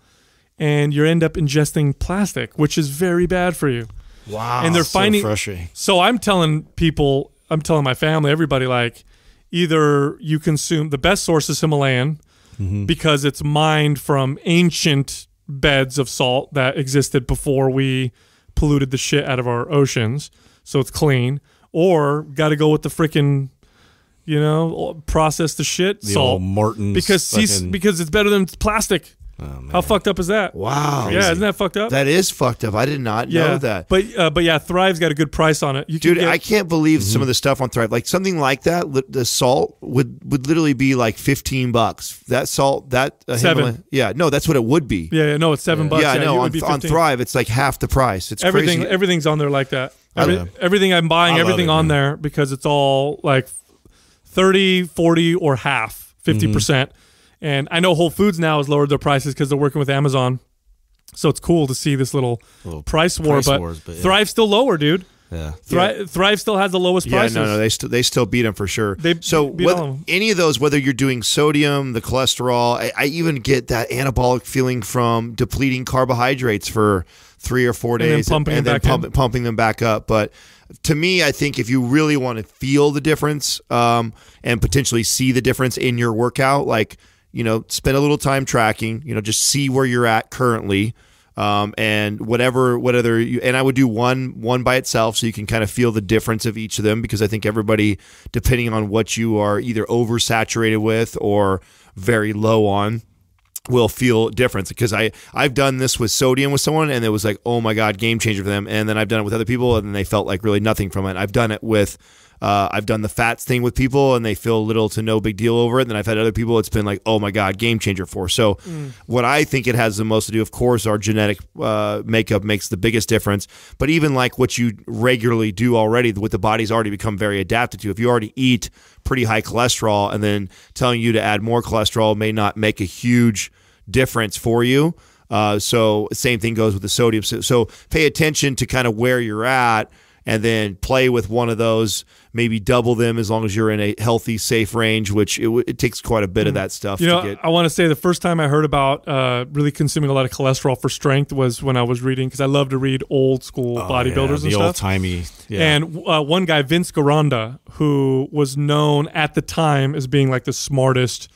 and you end up ingesting plastic, which is very bad for you. Wow. And they're so finding- frustrating. So I'm telling people, I'm telling my family, everybody, like either you consume the best source is Himalayan mm-hmm. because it's mined from ancient beds of salt that existed before we polluted the shit out of our oceans, so it's clean. Or got to go with the freaking, you know, process the shit The salt Morton's because fucking- because it's better than plastic. How fucked up is that? Wow. Yeah, isn't that fucked up? That is fucked up. I did not yeah, know that. But uh, but yeah, Thrive's got a good price on it. You can Dude, get- I can't believe some of the stuff on Thrive. Like something like that, the salt would would literally be like fifteen bucks. That salt, that uh, Seven. Himalayan- yeah, no, that's what it would be. Yeah, yeah, no, it's seven bucks. yeah, I yeah, know. it would On, be on Thrive, it's like half the price. It's everything, crazy. everything's on there like that. Every, everything I'm buying, everything it, on man. there because it's all like 30, 40, or half, 50%. Mm-hmm. And I know Whole Foods now has lowered their prices because they're working with Amazon. So it's cool to see this little, Little price war, price but, wars, but yeah. Thrive's still lower, dude. Yeah. Thrive, Thrive still has the lowest yeah, prices. no, no, they st- they still beat them for sure. They so beat whether- all of 'em. any of those, whether you're doing sodium, the cholesterol, I, I even get that anabolic feeling from depleting carbohydrates for three or four And then days pumping and it then back pump, pumping them back up. But to me, I think if you really want to feel the difference um, and potentially see the difference in your workout, like you know, spend a little time tracking. You know, just see where you're at currently. Um, and whatever, whatever you, and I would do one, one by itself, so you can kind of feel the difference of each of them. Because I think everybody, depending on what you are either oversaturated with or very low on, will feel difference because I I've done this with sodium with someone and it was like oh my god game changer for them and then I've done it with other people and they felt like really nothing from it. I've done it with uh, I've done the fats thing with people and they feel little to no big deal over it. and Then I've had other people it's been like oh my god game changer for. So what I think it has the most to do, of course, our genetic uh, makeup makes the biggest difference. But even like what you regularly do already, what the body's already become very adapted to. If you already eat pretty high cholesterol and then telling you to add more cholesterol may not make a huge difference for you. Uh, so same thing goes with the sodium. So, so pay attention to kind of where you're at and then play with one of those, maybe double them as long as you're in a healthy, safe range, which it, it takes quite a bit of that stuff You know, get. I want to say the first time I heard about uh, really consuming a lot of cholesterol for strength was when I was reading because I love to read old school bodybuilders Oh, yeah, and the stuff. old timey. Yeah. And uh, one guy, Vince Gironda, who was known at the time as being like the smartest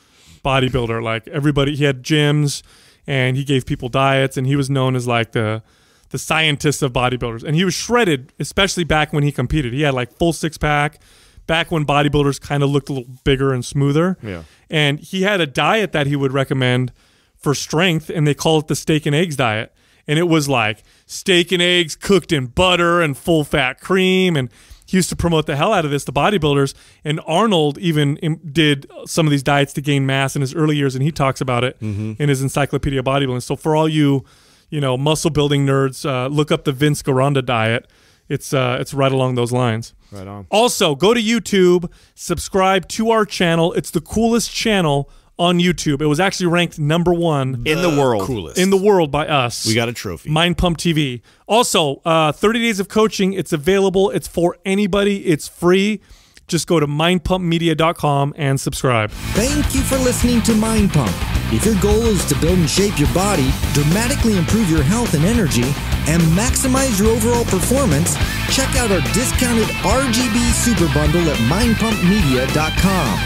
bodybuilder. Like everybody, he had gyms and he gave people diets, and he was known as like the the scientist of bodybuilders. And he was shredded, especially back when he competed. He had like full six pack. Back when bodybuilders kind of looked a little bigger and smoother. Yeah. And he had a diet that he would recommend for strength, and they call it the steak and eggs diet. And it was like steak and eggs cooked in butter and full fat cream. And he used to promote the hell out of this to bodybuilders. And Arnold even um, did some of these diets to gain mass in his early years, and he talks about it mm-hmm. in his Encyclopedia of Bodybuilding. So for all you, you know, muscle building nerds, uh, look up the Vince Gironda diet. It's uh, it's right along those lines. right on. Also, go to YouTube, subscribe to our channel. It's the coolest channel on YouTube. It was actually ranked number one In the world. coolest in the world by us. We got a trophy. Mind Pump TV. Also, uh, 30 days of coaching. It's available. It's for anybody. It's free. Just go to mindpumpmedia.com and subscribe. Thank you for listening to Mind Pump. If your goal is to build and shape your body, dramatically improve your health and energy, and maximize your overall performance, check out our discounted RGB Super Bundle at mindpumpmedia.com.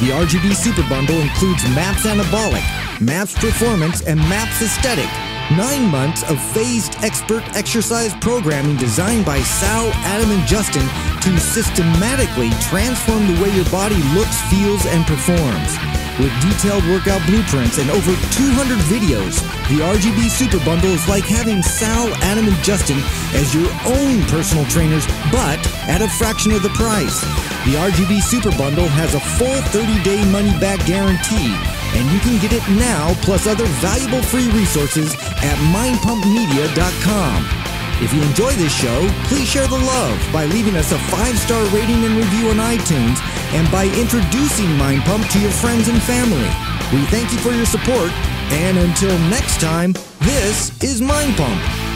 The RGB Super Bundle includes MAPS Anabolic, MAPS Performance, and MAPS Aesthetic. Nine months of phased expert exercise programming designed by Sal, Adam, and Justin to systematically transform the way your body looks, feels, and performs. With detailed workout blueprints and over 200 videos, the RGB Super Bundle is like having Sal, Adam, and Justin as your own personal trainers, but at a fraction of the price. The RGB Super Bundle has a full 30-day money-back guarantee, and you can get it now plus other valuable free resources at mindpumpmedia.com. If you enjoy this show, please share the love by leaving us a five-star rating and review on iTunes and by introducing Mind Pump to your friends and family. We thank you for your support, and until next time, this is Mind Pump.